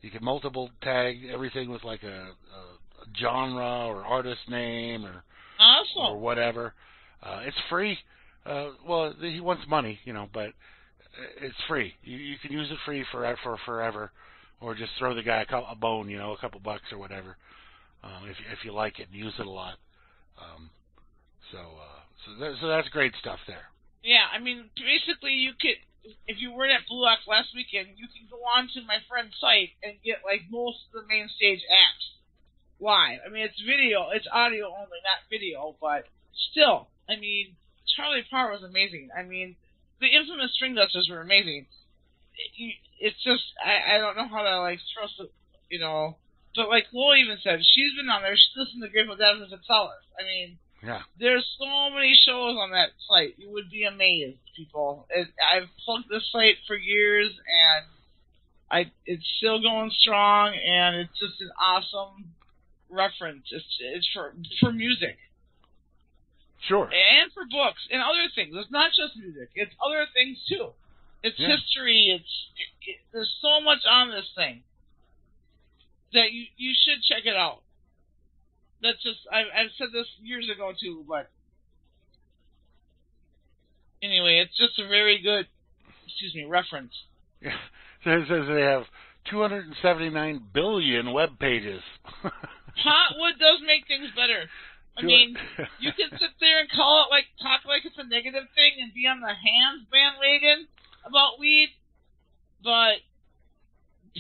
You can multiple tag everything with like a, a, genre or artist name or awesome. or whatever. Uh, it's free. Uh, well, he wants money, you know, but it's free. You, you can use it free for for forever, or just throw the guy a, cou- a bone, you know, a couple bucks or whatever, um, if if you like it and use it a lot. Um, so uh, so so that's great stuff there. Yeah, I mean, basically, you could, if you weren't at Blue Ox last weekend, you can go on to my friend's site and get like most of the main stage acts live. I mean, it's video, it's audio only, not video, but still, I mean, Charlie Parr was amazing. I mean, the infamous Stringdusters were amazing. It- It's just, I, I don't know how to like trust it, you know. But like Chloe even said, she's been on there. She's listened to Grateful Dead for six. I mean, Yeah. There's so many shows on that site. You would be amazed, people. It, I've plugged this site for years, and I it's still going strong, and it's just an awesome reference. It's it's for for music Sure. and for books and other things. It's not just music; it's other things too. It's Yeah. history. It's it, it, there's so much on this thing that you you should check it out. That's just I've I've said this years ago too, but anyway, it's just a very good excuse me reference. Yeah. So it says they have 279 billion web pages. Hotwood does make things better. I mean, you can sit there and call it like talk like it's a negative thing and be on the hands bandwagon about weed, but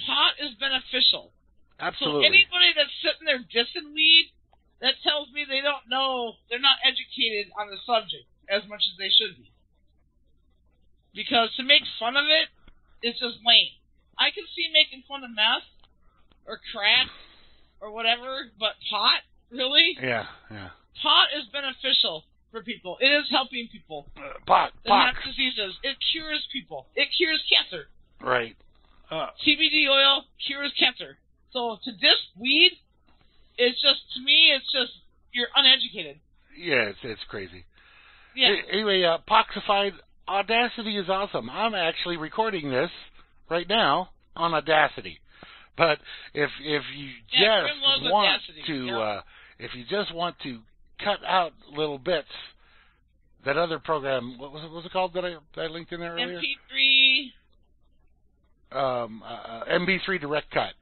pot is beneficial. Absolutely. So anybody that's sitting there dissing weed, that tells me they don't know, they're not educated on the subject as much as they should be. Because to make fun of it is just lame. I can see making fun of meth or crack or whatever, but pot, really? yeah, yeah. Pot is beneficial for people. It is helping people Uh, pot, pox. diseases. It cures people. It cures cancer. Right. Uh, CBD oil cures cancer. So to diss weed, it's just to me, just you're uneducated. yeah, it's it's crazy. Yeah. Anyway, uh, Poxified Audacity is awesome. I'm actually recording this right now on Audacity. But if if you Yeah, just want Audacity, to yeah. uh, if you just want to cut out little bits, that other program what was it, what was it called that I that I linked in there earlier? MP3. um, uh, MP3 Direct Cut.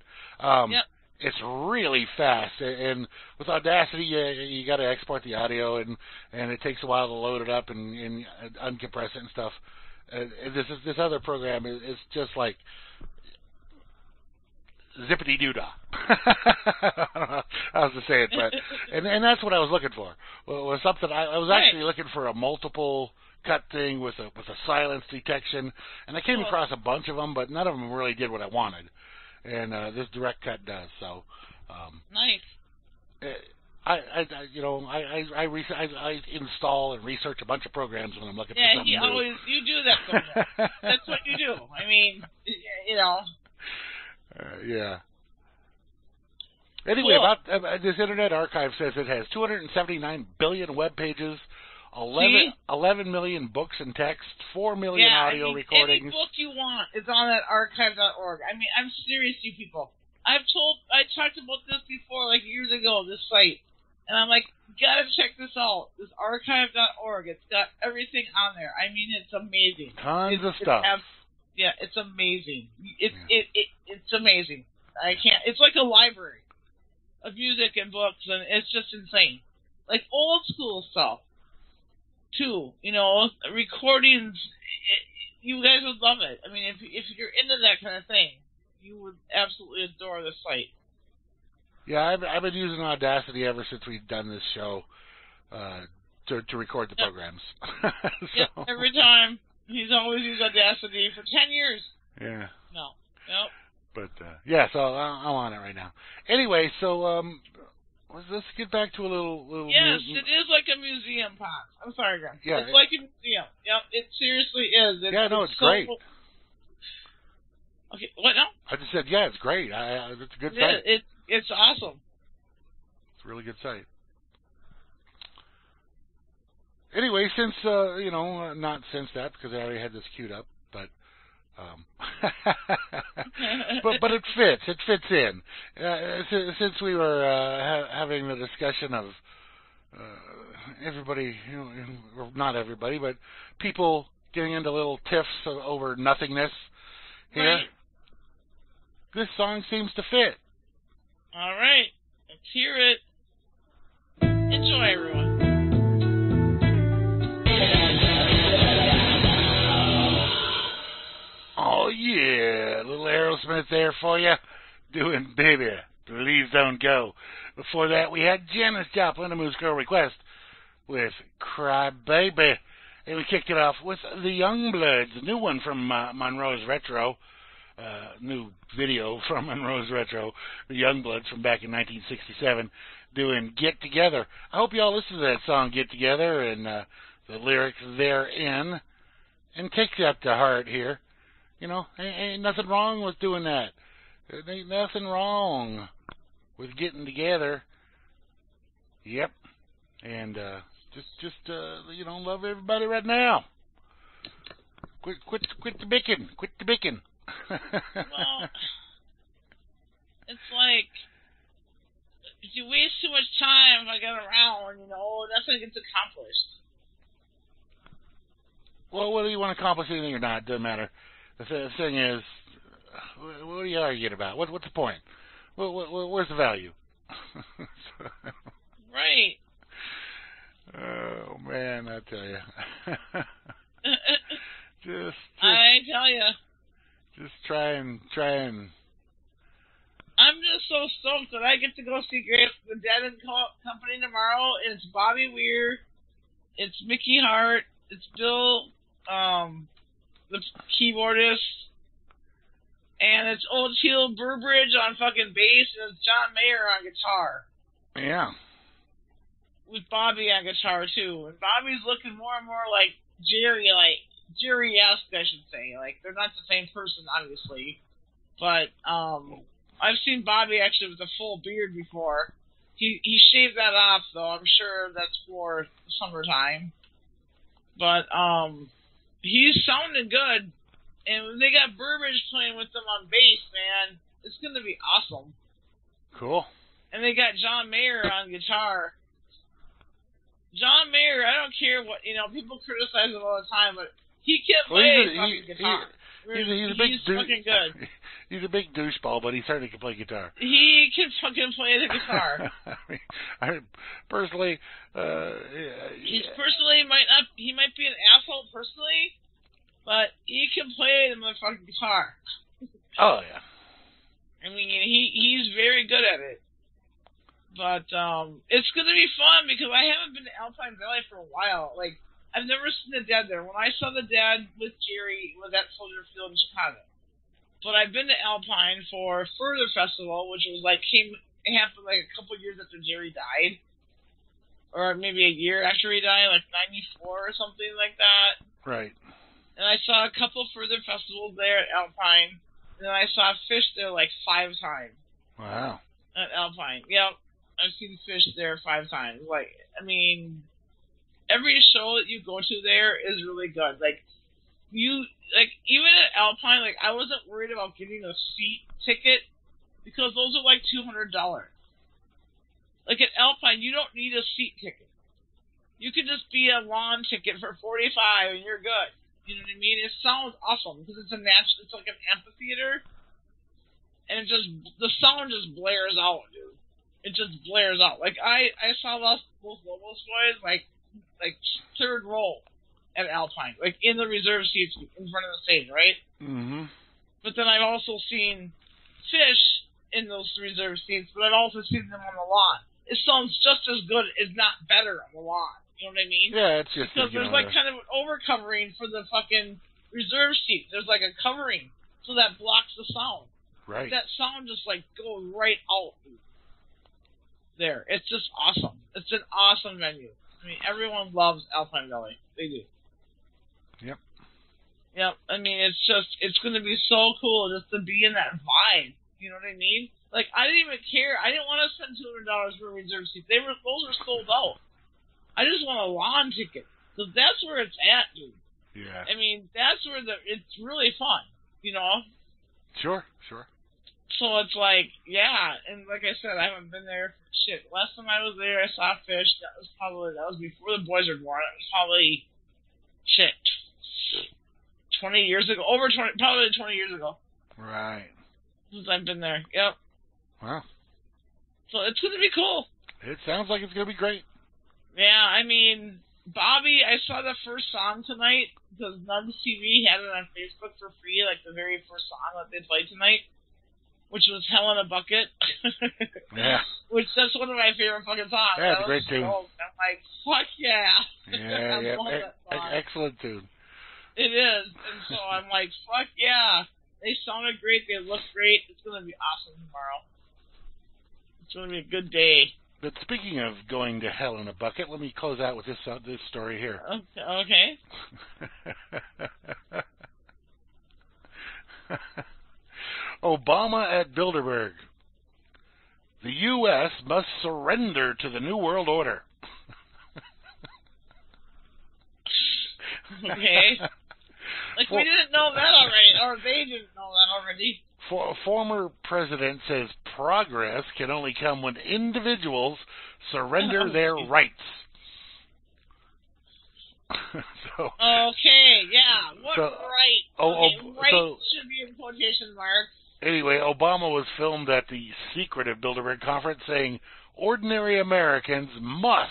Um, Yep. It's really fast, and with Audacity, you, you got to export the audio, and and it takes a while to load it up and, and uncompress it and stuff. Uh, this is this other program is, is just like zippity doo dah. I was to say it, but and and that's what I was looking for. Well, was something I, I was Right. actually looking for a multiple cut thing with a with a silence detection, and I came Well- across a bunch of them, but none of them really did what I wanted. And uh, this direct cut does. So, um, Nice. eh, I, I, I you know I I I, re- I I install and research a bunch of programs when I'm looking for Yeah, he always you do that. That's what you do. I mean, you know. Uh, yeah. Anyway, Cool. about uh, this Internet Archive says it has 279 billion web pages, 11, 11 million books and text, 4 million yeah, audio I mean, recordings. Any book you want is on that archive.org. I mean, I'm serious, you people. I've told, I talked about this before, like years ago, this site, and I'm like, gotta check this out. This archive.org. It's got everything on there. I mean, it's amazing. Tons It's- of it's stuff. ab- yeah, it's amazing. It's Yeah. it, it it's amazing. I can't. It's like a library of music and books, and it's just insane. Like old school stuff, too. You know, recordings. It, you guys would love it. I mean, if if you're into that kind of thing, you would absolutely adore the site. Yeah, I've, I've been using Audacity ever since we've done this show uh, to to record the Yep. programs. Yep. Every time he's always used Audacity for ten years. yeah. No. Nope. But uh, yeah, so I- I'm on it right now. Anyway, so um, let's, let's get back to a little little. Yes, mu- it is like a museum pot. I'm sorry, Graham. Yeah, it's it- like a museum. Yep, it seriously is. It's, Yeah, no, it's so- great. Okay, what now? I just said, yeah, it's great. I, I, it's a good Yeah, site. it, it's awesome. It's a really good site. Anyway, since uh, you know, uh, not since that because I already had this queued up, but um, but but it fits. It fits in. Uh, since, since we were uh, ha- having the discussion of uh, everybody, you know, not everybody, but people getting into little tiffs over nothingness here. Right. This song seems to fit. All right, let's hear it. Enjoy, everyone. Yeah, a little Aerosmith there for you, doing "Baby, Please Don't Go." Before that, we had Janis Joplin, a Moosegurl request, with "Cry Baby," and we kicked it off with the Youngbloods, a new one from uh, Monroe's Retro, uh, new video from Monroe's Retro, the Youngbloods from back in 1967. doing "Get Together." I hope y'all listen to that song "Get Together" and uh, the lyrics therein, and take that to heart here. You know, ain't, ain't nothing wrong with doing that. There ain't nothing wrong with getting together. Yep, and uh, just just uh, you know, love everybody right now. Quit quit quit the bicking, quit the bicking. Well, it's like if you waste too much time like around, you know, nothing gets accomplished. Well, whether you want to accomplish anything or not, doesn't matter. The, th- the thing is, what are you arguing about? What, what's the point? What, what, where's the value? Right. oh man, I tell you, just, just, I tell you, just try and try and. I'm just so stoked that I get to go see Grace the Dead and Co- Company tomorrow. And it's Bobby Weir, it's Mickey Hart, it's Bill, um, the keyboardist, and it's Oteil Burbridge on fucking bass, and it's John Mayer on guitar. Yeah, with Bobby on guitar too, and Bobby's looking more and more like Jerry, like Jerry esque, I should say. Like they're not the same person, obviously, but um, I've seen Bobby actually with a full beard before. He he shaved that off though. I'm sure that's for summertime, but um, he's sounding good, and they got Burbridge playing with them on bass, man, it's gonna be awesome. cool. And they got John Mayer on guitar. John Mayer, I don't care what you know. People criticize him all the time, but he can Well, play he's a, fucking he, guitar. he, he's a, he's a big dou- fucking good. He's a big doucheball, but he certainly can play guitar. He can fucking play the guitar. I mean, I personally, uh, He's personally might not. He might be an asshole personally, but he can play the motherfucking guitar. oh yeah. I mean, he he's very good at it. But um, it's gonna be fun because I haven't been to Alpine Valley for a while. Like I've never seen the Dead there. When I saw the Dead with Jerry, was at Soldier Field in Chicago. But I've been to Alpine for Further Festival, which was like came happened like a couple years after Jerry died, or maybe a year after he died, like '94 or something like that. Right. And I saw a couple Further festivals there at Alpine. And then I saw Phish there like five times Wow. at Alpine. Yep, I've seen Phish there five times. Like, I mean, every show that you go to there is really good. Like, you like even at Alpine, like I wasn't worried about getting a seat ticket because those are like two hundred dollars. Like at Alpine, you don't need a seat ticket. You could just be a lawn ticket for forty five and you're good. You know what I mean? It sounds awesome because it's a natural. It's like an amphitheater, and it just the sound just blares out, dude. It just blares out. Like I I saw Los Los Lobos boys like like third row at Alpine, like in the reserve seats in front of the stage, right? Mm-hmm. But then I've also seen Phish in those reserve seats, but I've also seen them on the lawn. It sounds just as good, if not better, on the lawn. You know what I mean? Yeah, it's just Because there's like kind of an overcovering for the fucking reserve seat. There's like a covering so that blocks the sound. right. That sound just like goes right out there. It's just awesome. It's an awesome venue. I mean, everyone loves Alpine Valley. They do. Yep. Yep. I mean, it's just it's going to be so cool just to be in that vibe. You know what I mean? Like I didn't even care. I didn't want to spend two hundred dollars for a reserve seat. They were those were sold out. I just want a lawn ticket. So that's where it's at, dude. yeah. I mean, that's where the it's really fun. You know. Sure. Sure. So it's like, yeah, and like I said, I haven't been there. For shit, last time I was there, I saw Phish. That was probably that was before the boys were born. It was probably shit, twenty years ago, over twenty, probably twenty years ago Right. since I've been there. Yep. Wow. So it's gonna be cool. It sounds like it's gonna be great. Yeah, I mean, Bobby, I saw the first song tonight because Nugs TV had it on Facebook for free, like the very first song that they played tonight, which was Hell in a Bucket. Yeah. Which that's one of my favorite fucking songs. Yeah, it's a great tune. I'm like, fuck yeah. Yeah. I yeah. e- excellent tune. It is. And so I'm like, fuck yeah. They sounded great. They look great. It's going to be awesome tomorrow. It's going to be a good day. But speaking of going to hell in a bucket, let me close out with this uh, this story here. Okay. Obama at Bilderberg. The U.S. must surrender to the New World Order. okay. Like we didn't know that already, or they didn't know that already. For, former president says progress can only come when individuals surrender their rights. so Okay, yeah. What So- right? oh, okay, oh, right so- should be in quotation marks. anyway, Obama was filmed at the secretive Bilderberg conference saying ordinary Americans must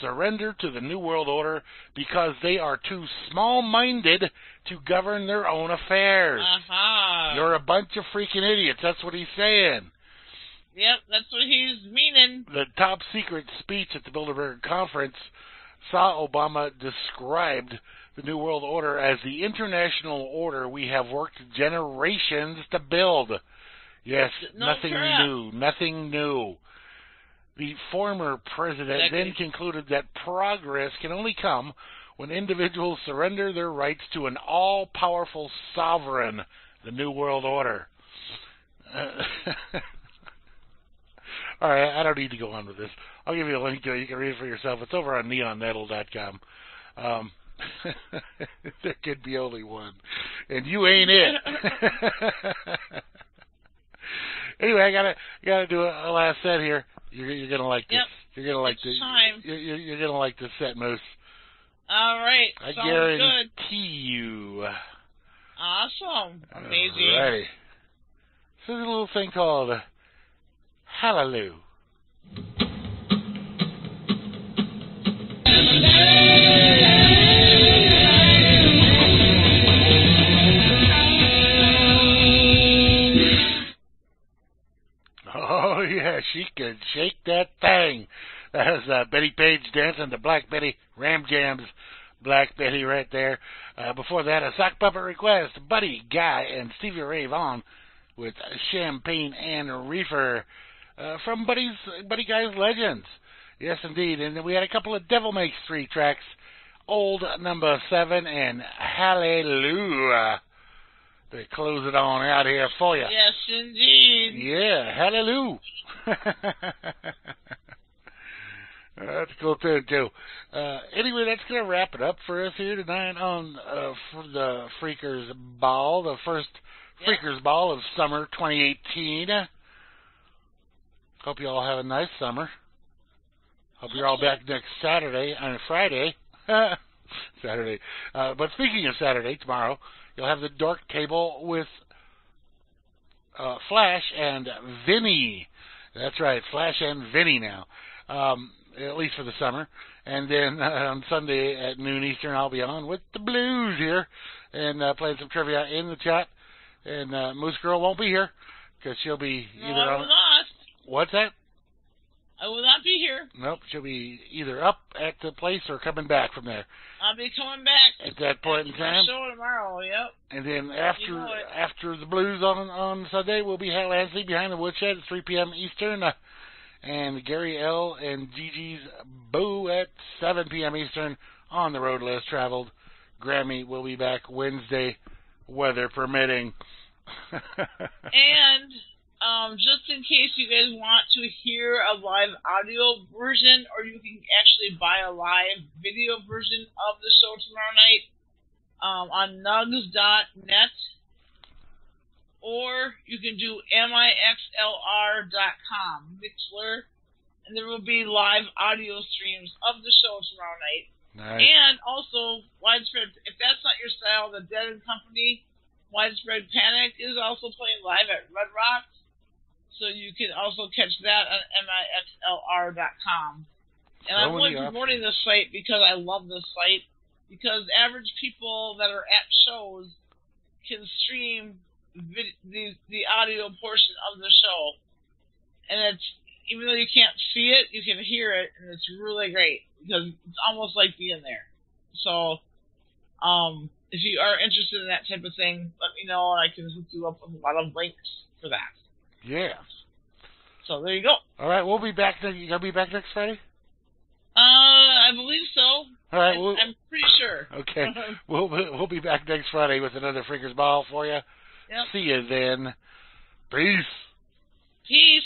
surrender to the New World Order because they are too small minded to govern their own affairs. Aha. You're a bunch of freaking idiots. That's what he's saying. Yep, that's what he's meaning. The top secret speech at the Bilderberg conference saw Obama described the New World Order as the international order we have worked generations to build. Yes, No nothing crap. new, nothing new. The former president then concluded that progress can only come when individuals surrender their rights to an all powerful sovereign, the New World Order. Uh, all right, I don't need to go on with this. I'll give you a link to it. You can read it for yourself. It's over on neonnettle.com. Um, there could be only one, and you ain't it. anyway, I gotta gotta do a, a last set here. You're, you're gonna like this. Yep. You're gonna like It's this. time. You're, you're, you're gonna like this set, Moose. All right. I guarantee good. you. Awesome. Amazing. Alrighty. So there's a little thing called Hallelujah. She could shake that thing. That was uh, Bettie Page dancing to Black Betty Ram Jams. Black Betty right there. Uh, before that, a sock puppet request. Buddy Guy and Stevie Ray Vaughan with Champagne and Reefer uh, from Buddy's Buddy Guy's Legends. Yes, indeed. And then we had a couple of Devil Makes Three tracks. Old number seven and Hallelujah. To close it on out here for you. Yes, indeed. Yeah, hallelujah. That's a cool tune too. Uh, anyway, that's gonna wrap it up for us here tonight on uh, the Freeker's Ball, the first Yeah. Freeker's Ball of summer 2018. Hope you all have a nice summer. Hope you're all back next Saturday on Friday. Saturday. Uh, but speaking of Saturday, tomorrow you'll have the dark Table with uh, Flash and Vinny. That's right, Flash and Vinny now. Um, at least for the summer. And then uh, on Sunday at noon Eastern, I'll be on with the Blues here and uh, playing some trivia in the chat. And uh, Moosegurl won't be here because she'll be No, either on. not. What's that? I will not be here. Nope, she'll be either up at the place or coming back from there I'll be coming back. at that point in time. show tomorrow. Yep. And then after You know after the blues on on Sunday, we'll be Hal Ansley behind the woodshed at 3 p.m. Eastern, uh, and Gary L and Gigi's Boo at 7 p.m. Eastern on the road less traveled. Grammy will be back Wednesday, weather permitting. And um, just in case you guys want to hear a live audio version, or you can actually buy a live video version of the show tomorrow night um, on nugs.net, or you can do mixlr.com, Mixlr, and there will be live audio streams of the show tomorrow night. nice. And also, widespread. If that's not your style, the Dead and Company, Widespread Panic is also playing live at Red Rocks, so you can also catch that on mixlr.com. And I'm only promoting this site because I love this site. Because average people that are at shows can stream vid- the the audio portion of the show, and it's even though you can't see it, you can hear it, and it's really great because it's almost like being there. So, um, if you are interested in that type of thing, let me know, and I can hook you up with a lot of links for that. Yeah. So there you go. All right, we'll be back. You gonna be back next Friday? Uh, I believe so. All right. I, We'll, I'm pretty sure. okay. We'll be- we'll be back next Friday with another Freeker's Ball for you. Yep. See you then. Peace. Peace.